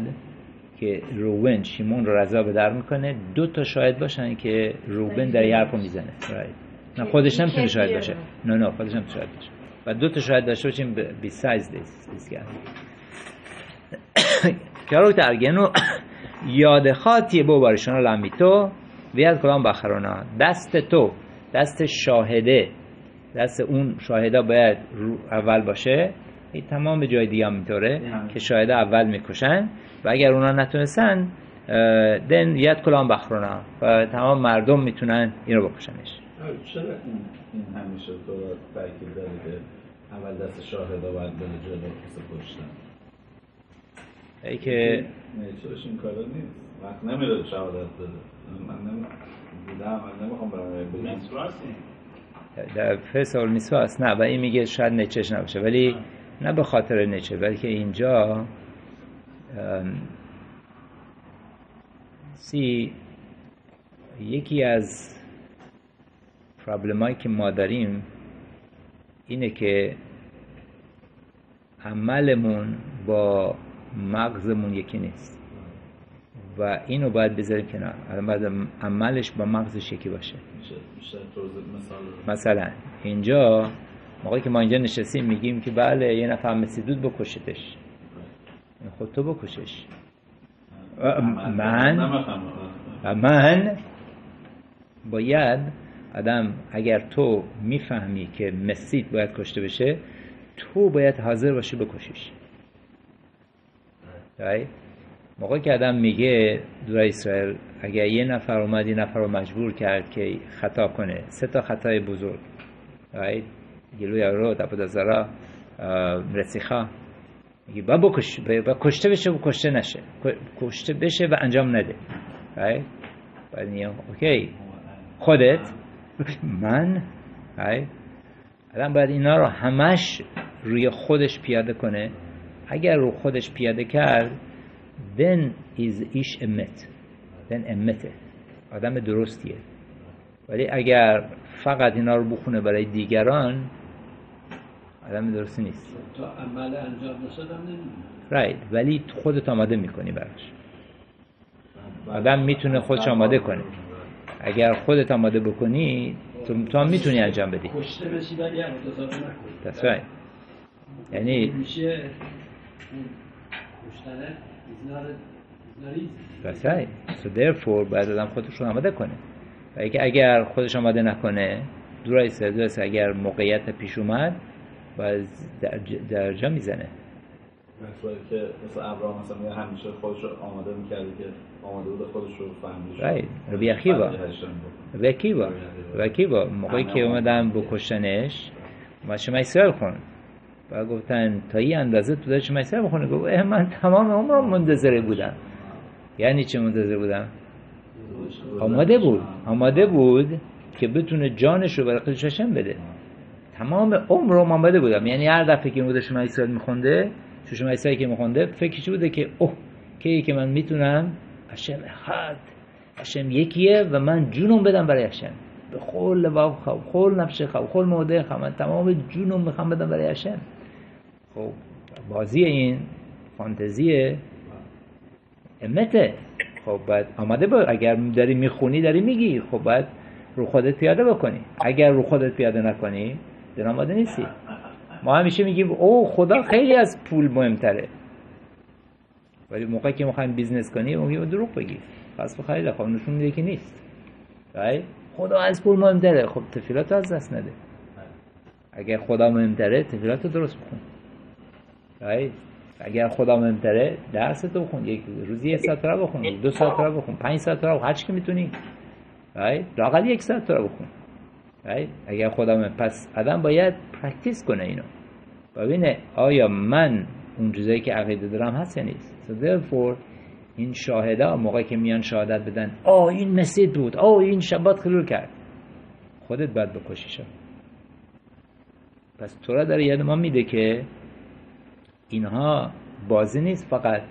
که که روبن شیمون رو رضا به در می‌کنه. دو تا شاهد باشن که روبن در یه حرف رو می‌زنه. Right. نه خودش نمی‌تونه شاهد باشه. نه نه خودش نمی‌تونه شاهد باشه. و دو تا شاهد داشته باشیم besides this, this guy. [coughs] کارو ترگنو [coughs] یاد خاطی بو بارشون ویاد کلام دست تو دست شاهده. دست اون شاهده باید رو اول باشه. این تمام جای دیگه هم اینطوره که شاهده اول می‌کشن. و اگر اونا نتونستن دن ید کلام بخرونا و تمام مردم می‌تونن این رو بکشنش. چرا این همیشه تو تاکید داره که اول دست شاهدا باید بره جلو کسی کشتن؟ ای که نیست؟ وقت نمیره شهادت بده من نمی دیدم من نمی‌خوام برای بگم. در فسال میسوا است نه و این میگه شاید نچش نباشه. ولی نه به خاطر نچه بلکه اینجا سی یکی از پرابلم هایی که ما داریم اینه که عملمون با مغزمون یکی نیست. و اینو باید بذاریم کنار. الان باید عملش با مغزش یکی باشه؟ مثلا اینجا موقعی که ما اینجا نشستیم میگیم که بله یه نفر مسیدود بکشتش. خود تو بکشش. من و من باید آدم اگر تو می‌فهمی که مسید باید کشته بشه تو باید حاضر باشی بکشیش. موقعی که آدم میگه دورای اسرائیل اگر یه نفر اومد یه نفر رو مجبور کرد که خطا کنه سه تا خطای بزرگ right? گلوی رو دپودازارا رسیخا میگه با بکش با کشته بشه و کشته نشه کشته بشه و انجام نده right? باید میگه اوکی خودت من right? آدم باید اینا رو همش روی خودش پیاده کنه اگر رو خودش پیاده کرد then is ایش امت then امته آدم درستیه. ولی اگر فقط اینا رو بخونه برای دیگران آدم درستی نیست. تا عمل انجام رایت ولی خودت آماده می‌کنی براش. آدم می‌تونه خودش آماده کنه. اگر خودت آماده بکنی تو, تو هم می‌تونی انجام بدی. کشته بشی ولی. یعنی میشه کشتنه right. So therefore باید آدم خودش رو آماده کنه. و اینکه اگر خودش آماده نکنه دور ایسته اگر موقعیت پیش اومد باید در, ج- در جا می‌زنه. مثلا که مثل ابراهام مثلا همیشه خودش رو آماده می‌کرده که آماده بود خودش رو فهمیده Right. ربی عقیبا. و کیبا و کیبا موقعی که اومدن بکشتنش ما شما اسرائیل خون و گفتن تا این اندازه تو شما اسرائیل بخونه گفت من تمام عمرم منتظره بودم. یعنی چه منتظر بودم؟ آماده بود. آماده بود که بتونه جانش رو برای قدش بده. تمام عمرم آماده بودم. یعنی هر دفعه که بوده شما اسرائیل میخونده شما اسرائیل که میخونده فکرش بوده که اوه کی که من می‌تونم هشم احد هشم یکیه و من جونم بدم برای هشم به خول لباب خواب خول نفش خواب خول موده خواب من تمام جونم می‌خوام بدم برای هشم خب بازی این فانتزیه אמת ه خب باید آماده با اگر داری می‌خونی داری میگی خب باید رو خودت پیاده بکنی اگر رو خودت پیاده نکنی در آماده نیستی ما همیشه میگیم او خدا خیلی از پول مهمتره ولی موقعی که می‌خوایم business کنی میگیم دروغ بگی پس بخرید خب نشون میده که نیست right? خدا از پول مهمتره. خب تفیلات از دست نده. اگر خدا مهمتره تفیلات رو درست right? اگر خدا مهمتره درستو بخون یک روزی یک ساعت تورا بخون دو ساعت تورا بخون پنج ساعت تورا بخون هر که می‌تونی? لاقل یک ساعت تورا بخون? اگر خدا مهم پس آدم باید practice کنه اینو. ببینه آیا من اون چیزایی که عقیده دارم هست یا نیست. So therefore این شاهدا موقعی که میان شهادت بدن آه این מסית بود آه این שבת חילול کرد. خودت باید بکشیشو پس تو را داره یاد ما میده که اینها بازی نیست فقط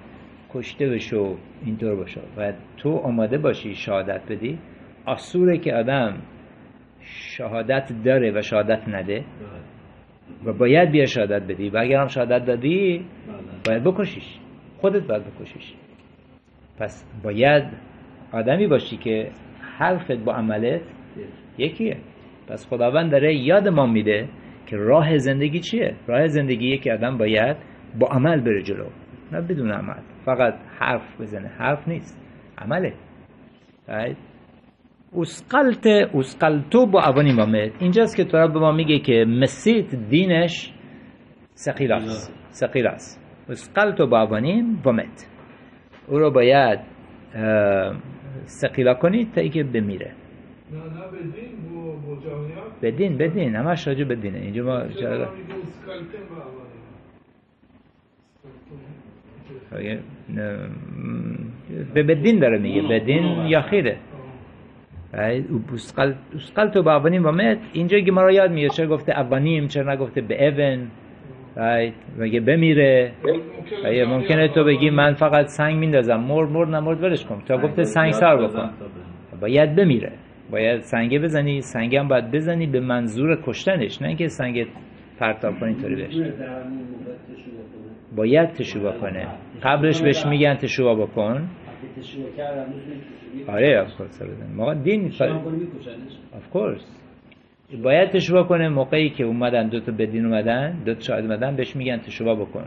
کشته بشو اینطور باشو و تو آماده باشی شهادت بدی. اصوره که آدم شهادت داره و شهادت نده و باید بیا شهادت بدی. و اگر هم شهادت دادی باید بکشیش. خودت باید بکشیش. پس باید آدمی باشی که حرفت با عملت یکیه. پس خداوند داره یاد ما میده که راه زندگی چیه؟ راه زندگی که آدم باید با عمل بره جلو نه بدون عمل. فقط حرف بزنه حرف نیست عمله? اسقلت اسقلتو با اوانی مامد اینجاست که تورا به ما میگه که مسیت دینش سقیل است سقیل است اسقلتو با اوانیم و مت او رو باید سقیلا کنید تا اینکه بمیره. نه نه بدین بدین بدین همش راجع به دینه. اینجا ما م، به بدین داره میگه. بدین یا خیره. اسقل تو به اولین و مت. اینجا که ما را یاد میگه چرا گفته اولین چرا نگفته به اون؟ مگه بمیره؟ اگه ممکنه تو بگی من فقط سنگ میندازم. مرد مرد نمرد ولش کن. تا گفته سنگ سار بکن باید بمیره. باید سنگه بزنی. سنگ هم باید بزنی به منظور کشتنش. نه اینکه سنگ پرتاب کنی اینطوری کنه باید تشوبا کنه. قبلش بهش میگن تشوبا بکن. آره اف کورس ما دین. اف کورس باید تشوبا کنه موقعی که اومدن دو تا بدین اومدن دو تا شاهد اومدن بهش میگن تشوبا بکن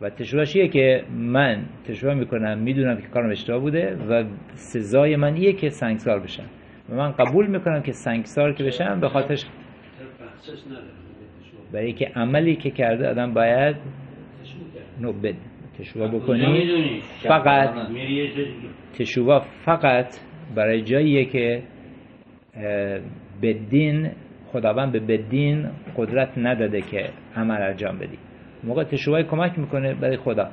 و تشوبا چیه که من تشوبا می‌کنم می‌دونم که کارم اشتباه بوده و سزای من ایه که سنگسار بشم و من قبول می‌کنم که سنگسار که بشم به خاطرش. برای که عملی که کرده آدم باید تشویق کرد. نو بد تشوبا کجا بکنی؟ فقط. تشوبا فقط برای جاییه که بدین خداوند به بدین قدرت نداده که عمل انجام بدی. موقع تشوبا کمک می‌کنه برای خدا.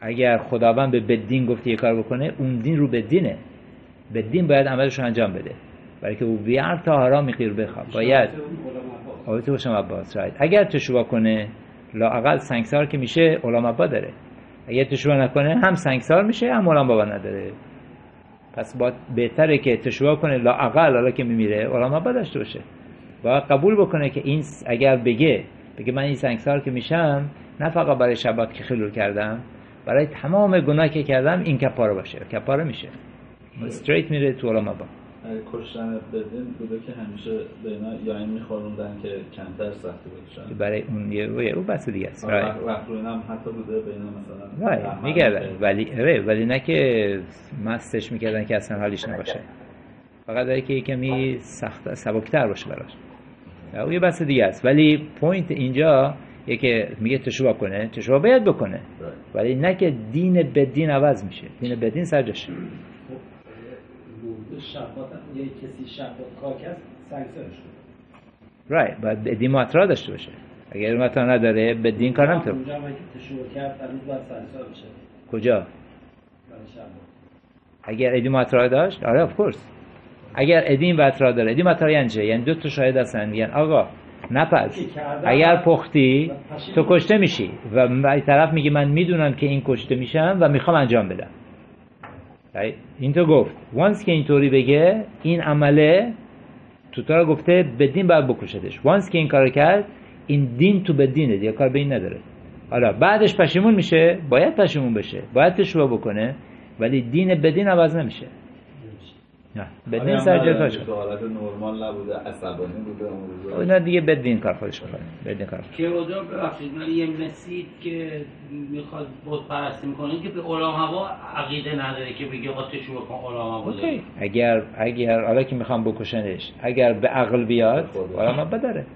اگر خداوند به بدین گفته یه کار بکنه اون دین رو بدینه بدین باید عملش رو انجام بده. برای که او بیار تا هارا میقیر بخواب. باید. آیت باشم عباس. راید اگر تشوبا کنه لاقل سنگسار که میشه علام عبا داره. اگر تشوبا نکنه هم سنگسار میشه هم علام بابا نداره. پس با بهتره که تشوبا کنه لاقل حالا که میمیره عبا داشته باشه. باید قبول بکنه که این اگر بگه بگه من این سنگسار که میشم نه فقط برای شبات که خلول کردم برای تمام گناه که کردم این کپاره باشه کپاره میشه. استریت میره تو علام عبا اگه کشتن بدین بوده که همیشه به اینا یا این میخوروندن که کمتر سختی بکشن. برای اون یه او بحث دیگه است. آره،. وقت رو هم حتی بوده به اینا مثلا رای میگردن. ولی آره ولی نه که مستش می‌کردن که اصلا حالیش نباشه. فقط داره که کمی سخت سبکتر باشه براش. او یه بحث دیگه است. ولی پوینت اینجا یه که میگه تشوبا کنه تشوبا باید بکنه. ولی نه که دین به دین عوض میشه. دین به دین سرجاشه خب، موضوع شبات هم یه کسی شبات کار کرد سنگسارش کنه. رای باید به دین مطرح داشته باشه. اگر مطرح نداره به دین کار نمی‌تونه اونجا که کرد هنوز باید سنگسار بشه. کجا؟ اگر ادی مطرح داشت؟ آره اف کورس اگر ادی مطرح داره ادی مطرح یعنی چه یعنی دو تا شاهد هستن. میگن آقا نپز که کرده اگر پختی. تو کشته میشی. و طرف میگه من می‌دونم که این کشته میشم و می‌خوام انجام بدم. Right؟ این تو گفت. وانس که اینطوری بگه این عمله تو تا گفته بدین باید بکشدش. وانس که این کارو کرد این دین تو بدینه دیگه کار به این نداره. حالا بعدش پشیمون میشه باید پشیمون بشه باید تشوبه بکنه ولی دین بدین عوض نمیشه. نه. بدین سر که تو حالت نرمال نبوده عصبانی بوده اون روزا. اینا دیگه بدین کار خودش بکنه بدین کار. که اونجا ببخشید من یه مسید که می‌خواد بود پرستی می‌کنه که به علما عقیده نداره که بگه آقا تشو بکن علما اوکی. بوده اگر اگر حالا که می‌خوام بکشنش اگر به عقل بیاد. حالا ما بداره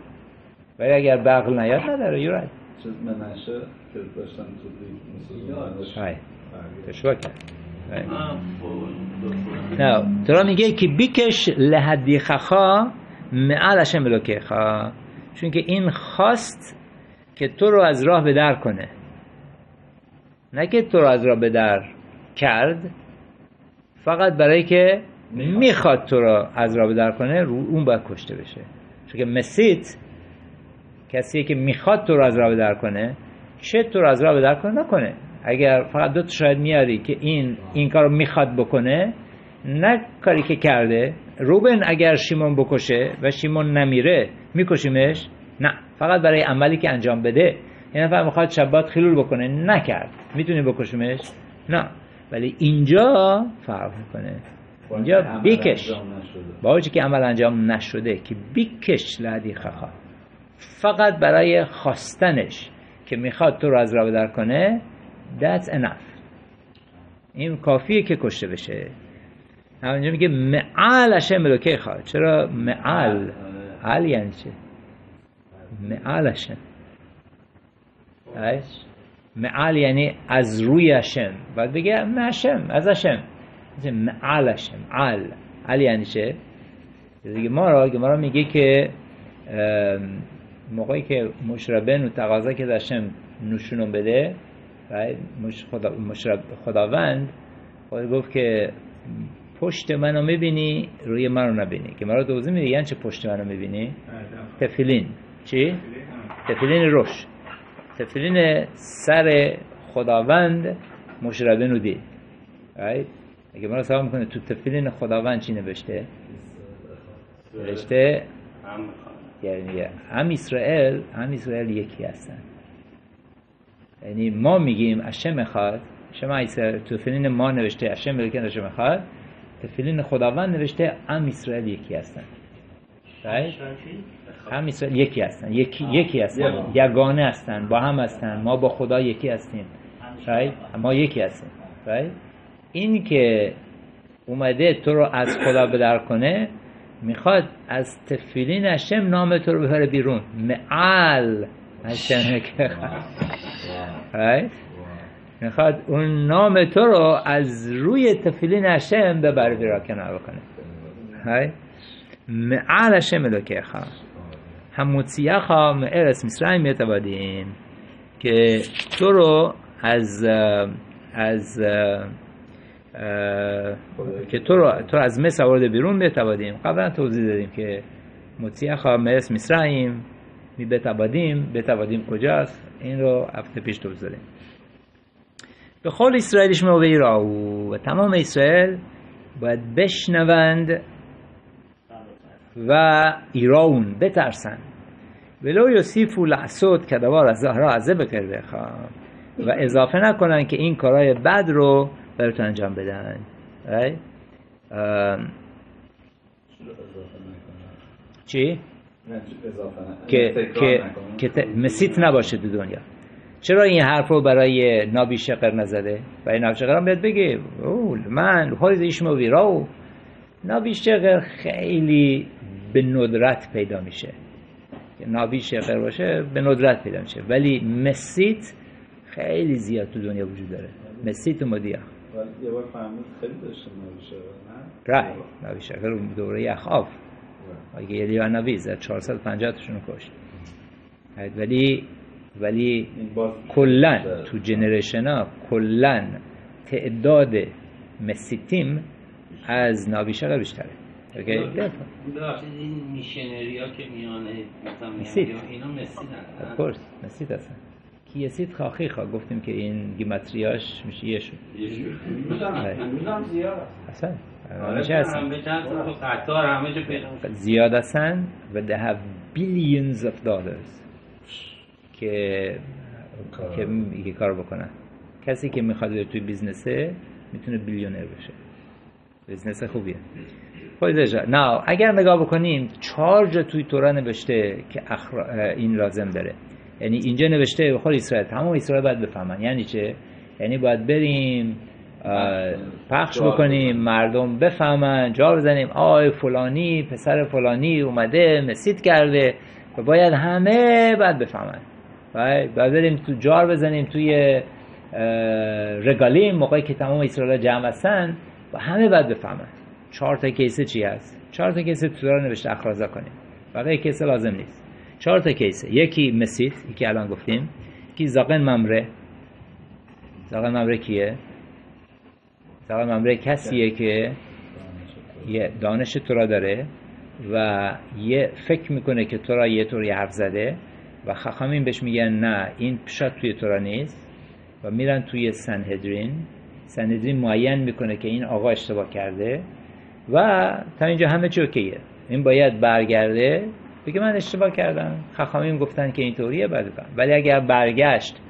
ولی اگر به عقل نیاد نداره یو رایت چیز منشه که داشتن تو های تشوه کرد نه تو را میگه که بیکش لحدیخخا معل هشم الوکیخا. چون که این خواست که تو رو از راه به در کنه. نه که تو رو از راه به در کرد فقط برای که می‌خواد تو رو از راه به در کنه رو اون باید کشته بشه. چون که مسیت کسیه که می‌خواد تو رو از راه به در کنه چه تو رو از راه به در کنه نکنه. اگر فقط دو تا شاهد میاری که این این کار رو می‌خواد بکنه نه کاری که کرده روبن اگر شیمون بکشه و شیمون نمیره میکشیمش؟ نه فقط برای عملی که انجام بده. یه نفر می‌خواد شبات خلول بکنه نکرد. می‌تونی بکشیمش؟ نه. ولی اینجا فرق می‌کنه. اینجا بیکش. با که عمل انجام نشده که بیکش لدی خخا. فقط برای خواستنش که می‌خواد تو رو از راه بدر کنه that's enough. این کافیه که کشته بشه. همینجا میگه معل هشم الوکه خواد چرا معل عل یعنی چه؟ معل هشم؟ معل یعنی از روی هشم باید بگه من هشم از هشم معل هشم عل عل یعنی چه؟ ما را میگه که موقعی که مشربن و تقاضا که داشتم نوشونو بده خدا مشرب خداوند خدا گفت که پشت منو می‌بینی روی منو نبینی. که مرا دوزی میگه یعنی چه پشت منو می‌بینی؟ تفیلین. چی؟ تفیلین روش تفیلین سر خداوند مشربن رو دید؟ اگه مرا سوال می‌کنه تو تفیلین خداوند چی نوشته؟ نوشته؟ یعنی هم اسرائیل هم اسرائیل یکی هستن. یعنی ما میگیم اشم می‌خواد شما اسرائیل تو فیلین ما نوشته اشم ملکن اشم می‌خواد تو فیلین خداوند نوشته هم اسرائیل یکی هستن? هم اسرائیل یکی هستن. یکی, یکی هستن. یگانه هستن. با هم هستن. ما با خدا یکی هستیم? ما یکی هستیم? این که اومده تو رو از خدا بدر کنه می‌خواد از تفیلین هشم نام تو رو ببره بیرون. معل هشم که right? می‌خواد اون نام تو رو از روی تفیلین هشم به بردي کنار بکنه. Right? معل هشم الوکه خواهم هموتیه خواهم ارس مصرعی میتبادیم که تو رو از از که تو رو تو از مصر آورده بیرون بتبادیم قبلا توضیح دادیم که مطیع خواه مصر مصرعیم می بتبادیم بتبادیم کجاست؟ این رو هفته پیش توضیح دادیم به خال اسرائیلش موقعی را و تمام اسرائیل باید بشنوند و ایراون بترسن ولو یوسیف و لحسود که دوار از زهرا عزه بکرده و اضافه نکنن که این کارهای بد رو براتون انجام بدن. چی؟ که, که. که مسیت نباشه تو دنیا. چرا این حرف رو برای نابی شقر نزده؟ برای نابی شقر هم باید بگه اول من های ایش ویراو نابی شقر خیلی به ندرت پیدا میشه. نابی شقر باشه به ندرت پیدا میشه. ولی مسیت خیلی زیاد تو دنیا وجود داره. مسیت و ولی یه بار فهمید خیلی داشته نمیشه نه؟ رای. نبی شکر رو دوره اخاف. اگه یلی نبی زد 450 تاشون رو کشت. ولی ولی کلا تو جنریشن ها کلا تعداد مسیتیم از نابیشقه بیشتره. اوکی؟ این میشنری ها که میانه مثلا مسید. میان اینا مسی ندارن کورس مسید هستن. کیسید خاخی خواه گفتیم که این گیمتریاش میشه یه شد هنوزم زیاد. است اصلا. آره همیشه هستن. زیاد هستن و they have billions of dollars. که که کار بکنن. کسی که می‌خواد بره توی business ه می‌تونه billionaire بشه. business خوبیه. خودش نه اگر نگاه بکنیم چهار جا توی تورا نوشته که اخرا... این لازم داره یعنی اینجا نوشته به خود اسرائیل. تمام اسرائیل باید بفهمن. یعنی چه؟ یعنی باید بریم پخش بکنیم مردم بفهمن جا بزنیم. آی فلانی پسر فلانی اومده مسید کرده و باید همه باید بفهمن. باید بریم تو جار بزنیم توی رگالیم موقعی که تمام اسرائیل جمع هستن و همه باید بفهمن. چهار تا کیسه چی هست؟ چهار تا کیسه تو رو نوشته اخرازا کنیم. بقیه کیسه لازم نیست. چهار تا کیسه یکی مسید یکی الان گفتیم. یکی زاقن ممره. زاقن ممره کیه؟ زاقن ممره کسیه که یه دانش تو را داره و یه فکر می‌کنه که تو را یه طوری حرف زده و خخامین بهش میگن نه این پشت توی تو را نیست. و میرن توی سنهدرین سنهدرین معین می‌کنه که این آقا اشتباه کرده و تا اینجا همه چی اوکیه. این باید برگرده. بگه من اشتباه کردم. خخامین گفتن که اینطوریه بعد. ولی اگر برگشت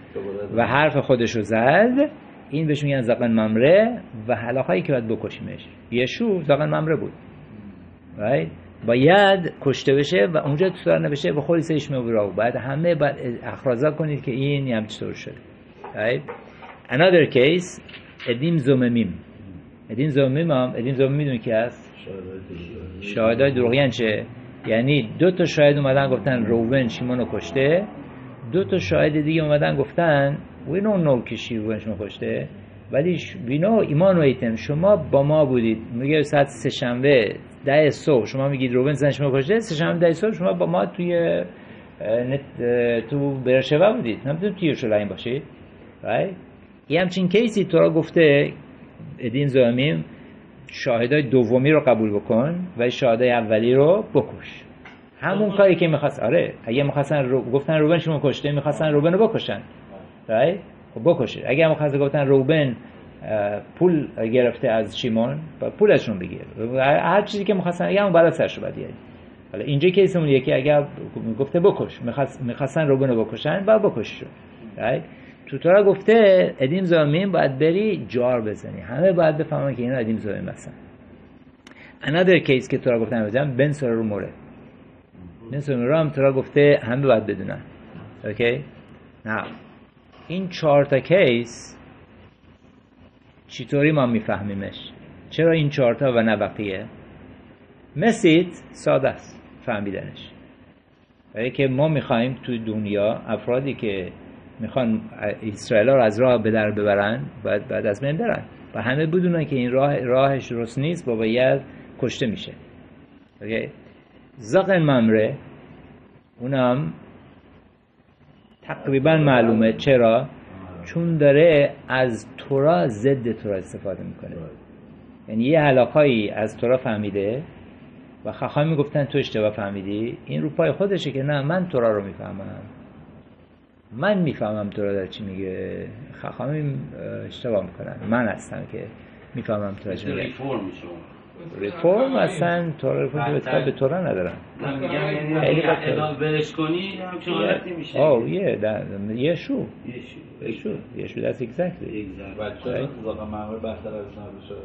و حرف خودش رو زد این بهش میگن زقن ممره و هلاخایی که باید بکشیمش. یشو زقن ممره بود. Right? باید کشته بشه و اونجا تو سر نوشته به خود سیش میبرا باید همه باید اخرازا کنید که این یه طور شده. Right? another case ادیم زوممیم ادیم زوممیم هم ادیم زوممیم می‌دونی که هست؟ شاهدای دروغین چه؟ یعنی دو تا شاهد اومدن گفتن روون شیمونو کشته. دو تا شاهد دیگه اومدن گفتن we don't know که شیمون شما کشته. ولی ش... we ایمان و ایتم شما با ما بودید. میگه ساعت سه شنبه ده صبح. شما میگید روون زن شما کشته سه شنبه ده صبح شما با ما توی نت... تو برشوا بودید. نمی‌تونید توی یروشلایم باشید right? یه همچین کیسی تو را گفته ادین زامیم شاهدای دومی رو قبول بکن و شاهدای اولی رو بکش. همون کاری که می‌خواست آره اگه می‌خواستن رو... گفتن روبن شما کشته می‌خواستن روبن رو بکشن? خب بکشه اگه می‌خواستن گفتن روبن پول گرفته از شیمون با پولشون بگیر. هر چیزی که می‌خواستن اگه بالا سرشو باید بیاری. حالا اینجا کیسمون یکی اگر گفته بکش. می‌خواست می‌خواستن روبن رو بکشن و بکششون right? تو تورا گفته ادیم زامین باید بری جار بزنی. همه باید بفهمن که اینا ادیم زامین هستن another case که تورا گفتن بزن بن سورا رو موره. بن سورا رو هم تورا گفته همه باید بدونن. اوکی نه این چهار تا کیس چطوری ما میفهمیمش؟ چرا این چهار تا و نه بقیه؟ مسید ساده است فهمیدنش. برای که ما می‌خوایم توی دنیا افرادی که می‌خوان اسرائیل رو از راه به در ببرن باید بعد از بین برن. و همه بدونن که این راه راهش درست نیست با باید کشته میشه. اوکی؟ زقن ممره اونم تقریبا معلومه. چرا؟ چون داره از تورا ضد تورا استفاده می‌کنه. یعنی یه علاقایی از تورا فهمیده و خخام می‌گفتن تو اشتباه فهمیدی. این رو پای خودشه که نه من تورا رو می‌فهمم. من می‌فهمم تورا در چی میگه. خخامی اشتباه می‌کنن. من هستم که می‌فهمم تورا چی میگه. ریفورم اصلا تورا ریفورم به به تورا ندارن یعنی خیلی برش کنی همچون حالتی میشه. that, یشو یه یشو یشو that's exactly. بچه اتفاقا معمول بهتر از نبود شده.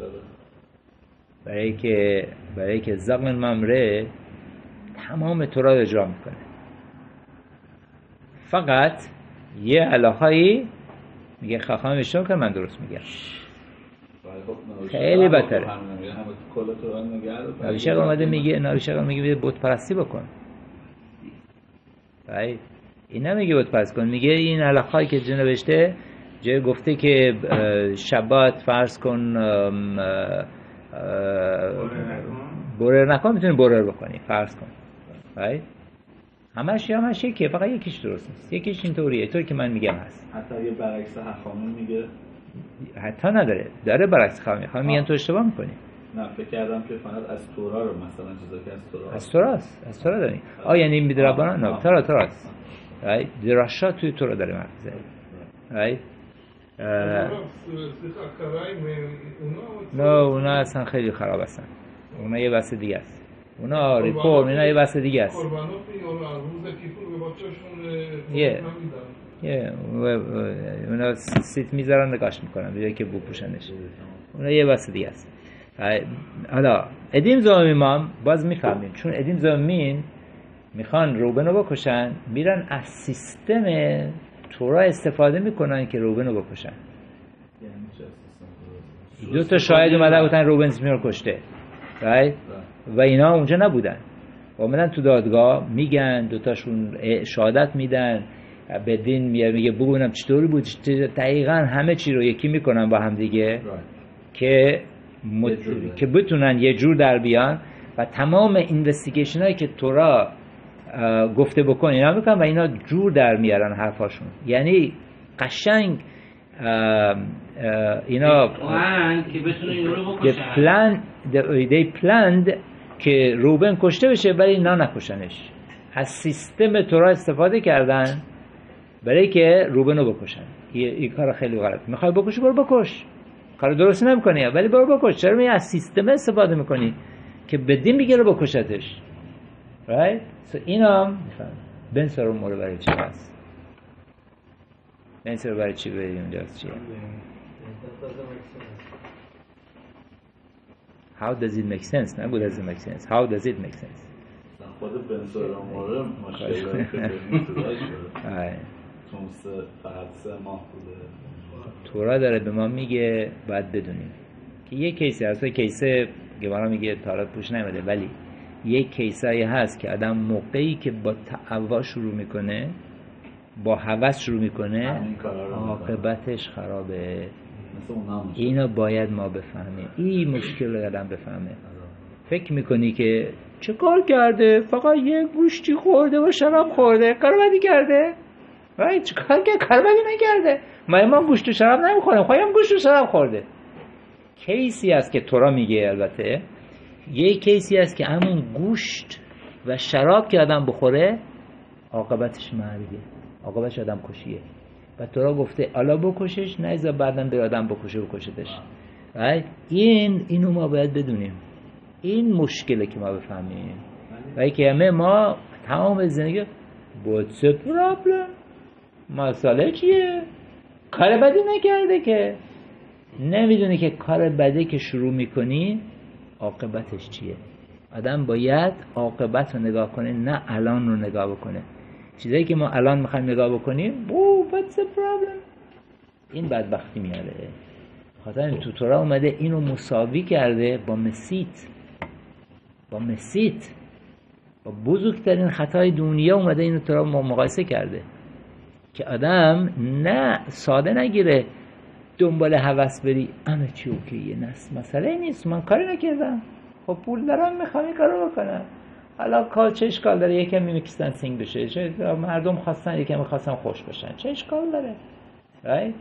برای که برای که زقن ممره تمام تورا رو اجرا می‌کنه. فقط یه علاقایی میگه خواهم اشتباه کنه من درست میگم. خیلی رو نگه دار. نبیشق اومده میگه نبیشق میگه بیا بت پرستی بکن. right? این نمیگه بت پرست کن میگه این علاقایی که جو نوشته جای گفته که شبات فرض کن برر نکن. می‌تونی برر بکنی فرض کن. right? همش همش یکیه فقط یکیش درست نیست. یکیش اینطوریه طوری که من میگم هست. حتی یه برعکس حخامون میگه حتی نداره. داره برعکس خواهم می‌خواه میگن تو اشتباه می‌کنی. نه فکر کردم که فقط از تورا رو مثلا چیزا که از تورا از توراست از تورا داریم. آ یعنی میدرابانا نه تورا است. رای دراشا توی تورا داره مغزه رای نه اونا اصلا خیلی خراب هستن. اونا یه بحث دیگه است. اونا ریپورم اینا یه بحث دیگه است. یه اونا سیت می‌ذارن نگاش می‌کنن. به که بپوشنش. اونا یه بحث دیگه است. حالا ادیم زامیم هم باز می‌فهمیم. چون ادیم زامین می‌خوان روبن رو بکشن میرن از سیستم تورا استفاده می‌کنن که روبن رو بکشن. دو تا شاهد اومدن گفتن روبن رو کشته. Right? و اینا اونجا نبودن. و تو دادگاه میگن دوتاشون شهادت میدن. بدین میگه میگه بگونم چطوری بود دقیقا همه چی رو یکی می‌کنن با هم دیگه که مت... یه جور بیان. که بتونن یه جور در بیان. و تمام اینوستیگیشن هایی که تورا گفته بکن اینا می‌کنن و اینا جور در میارن حرفاشون. یعنی قشنگ اینا پلان که the, they planned که روبن کشته بشه ولی اینا نکشنش. از سیستم تورا استفاده کردن. برای که روبن رو بکشن این کار خیلی غلط. می‌خوای بکشی برو بکش. کار درستی نمی‌کنی. ولی برو بکش. چرا می از سیستم استفاده می‌کنی که بدین رو بکشتش؟ Right? So اینا بن سر مورد برای چی هست؟ بن سر برای چی برای اونجا چیه How does it make sense? نگو does it make sense. How does it make sense? خود بن سوراموره مشکل [laughs] چون فقط سه ماه بوده. تورا داره به ما میگه باید بدونیم. که یه کیسی هست کیسه گوارا میگه تارات پوش نمیده ولی یک کیسایی هست که آدم موقعی که با تعوا شروع می‌کنه با هوس شروع می‌کنه عاقبتش خرابه. اینو باید ما بفهمیم. این مشکل رو آدم بفهمه. فکر می‌کنی که چه کار کرده؟ فقط یه گوشتی خورده و شراب خورده. کار بدی کرده؟ وای چه کار کرده کار بدی نکرده. ما ما گوشت و شراب نمی‌خوریم خواهیم گوشت و شراب خورده. کیسی است که تورا میگه البته؟ یه کیسی است که همون گوشت و شراب که آدم بخوره عاقبتش مرگه. عاقبتش آدم کشیه. و تورا گفته الا بکشش نه ایزا بعدم به آدم بکشه بکشتش? این اینو ما باید بدونیم. این مشکله که ما بفهمیم. و که همه ما تمام زندگی what's the problem? مسئله چیه؟ کار بدی نکرده که. نمی‌دونی که کار بده که شروع می‌کنی عاقبتش چیه. آدم باید عاقبت رو نگاه کنه نه الان رو نگاه بکنه. چیزایی که ما الان می‌خوایم نگاه بکنیم او what's the problem این بدبختی میاره. خاطر این تو تورا اومده اینو مساوی کرده با مسیت. با מסית. با بزرگترین خطای دنیا اومده اینو تورا مقایسه کرده. که آدم نه ساده نگیره دنبال هوس بری. همه چی اوکیه نست مسئله نیست. من کاری نکردم. خب پول دارم می‌خوام این کارو بکنم. حالا کار چه اشکال داره؟ یکم mixed dancing بشه. چه مردم خواستن یکم می‌خواستن خوش بشن. چه اشکال داره؟ Right?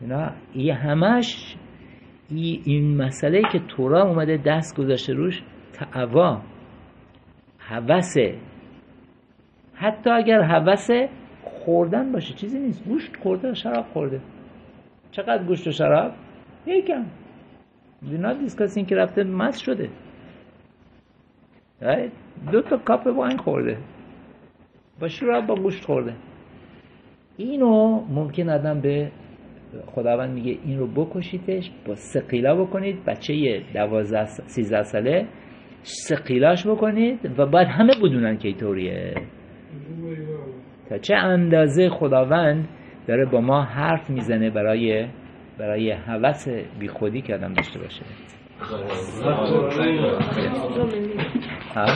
اینا این همش ای این مسئله که تورا اومده دست گذاشته روش تعوا هوسه. حتی اگر هوسه خوردن باشه چیزی نیست. گوشت خورده شراب خورده؟ چقدر گوشت و شراب؟ یکم. دینا دیسکاسین که رفته مست شده? دو تا کاپ واین خورده. با شراب با گوشت خورده. اینو ممکن آدم به خداوند میگه این رو بکشیدش با سقیلا بکنید. بچه دوازده سیزده ساله سقیلاش بکنید و بعد همه بدونن که اینطوریه. تا چه اندازه خداوند داره با ما حرف می‌زنه برای برای هوس بی خودی که آدم داشته باشه. ها؟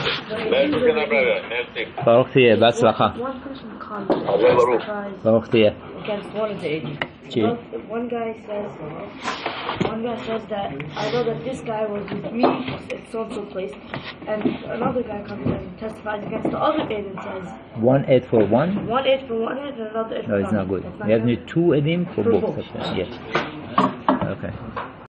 باروخ تیه بس وخا One One guy says one guy says that I know that this guy was with me at so and so place, and another guy comes and testifies against the other aid and says one aid for one, one aid for one and another aid for no, it's not good. Not we have need two aidim for, for both. both. Yes. Okay.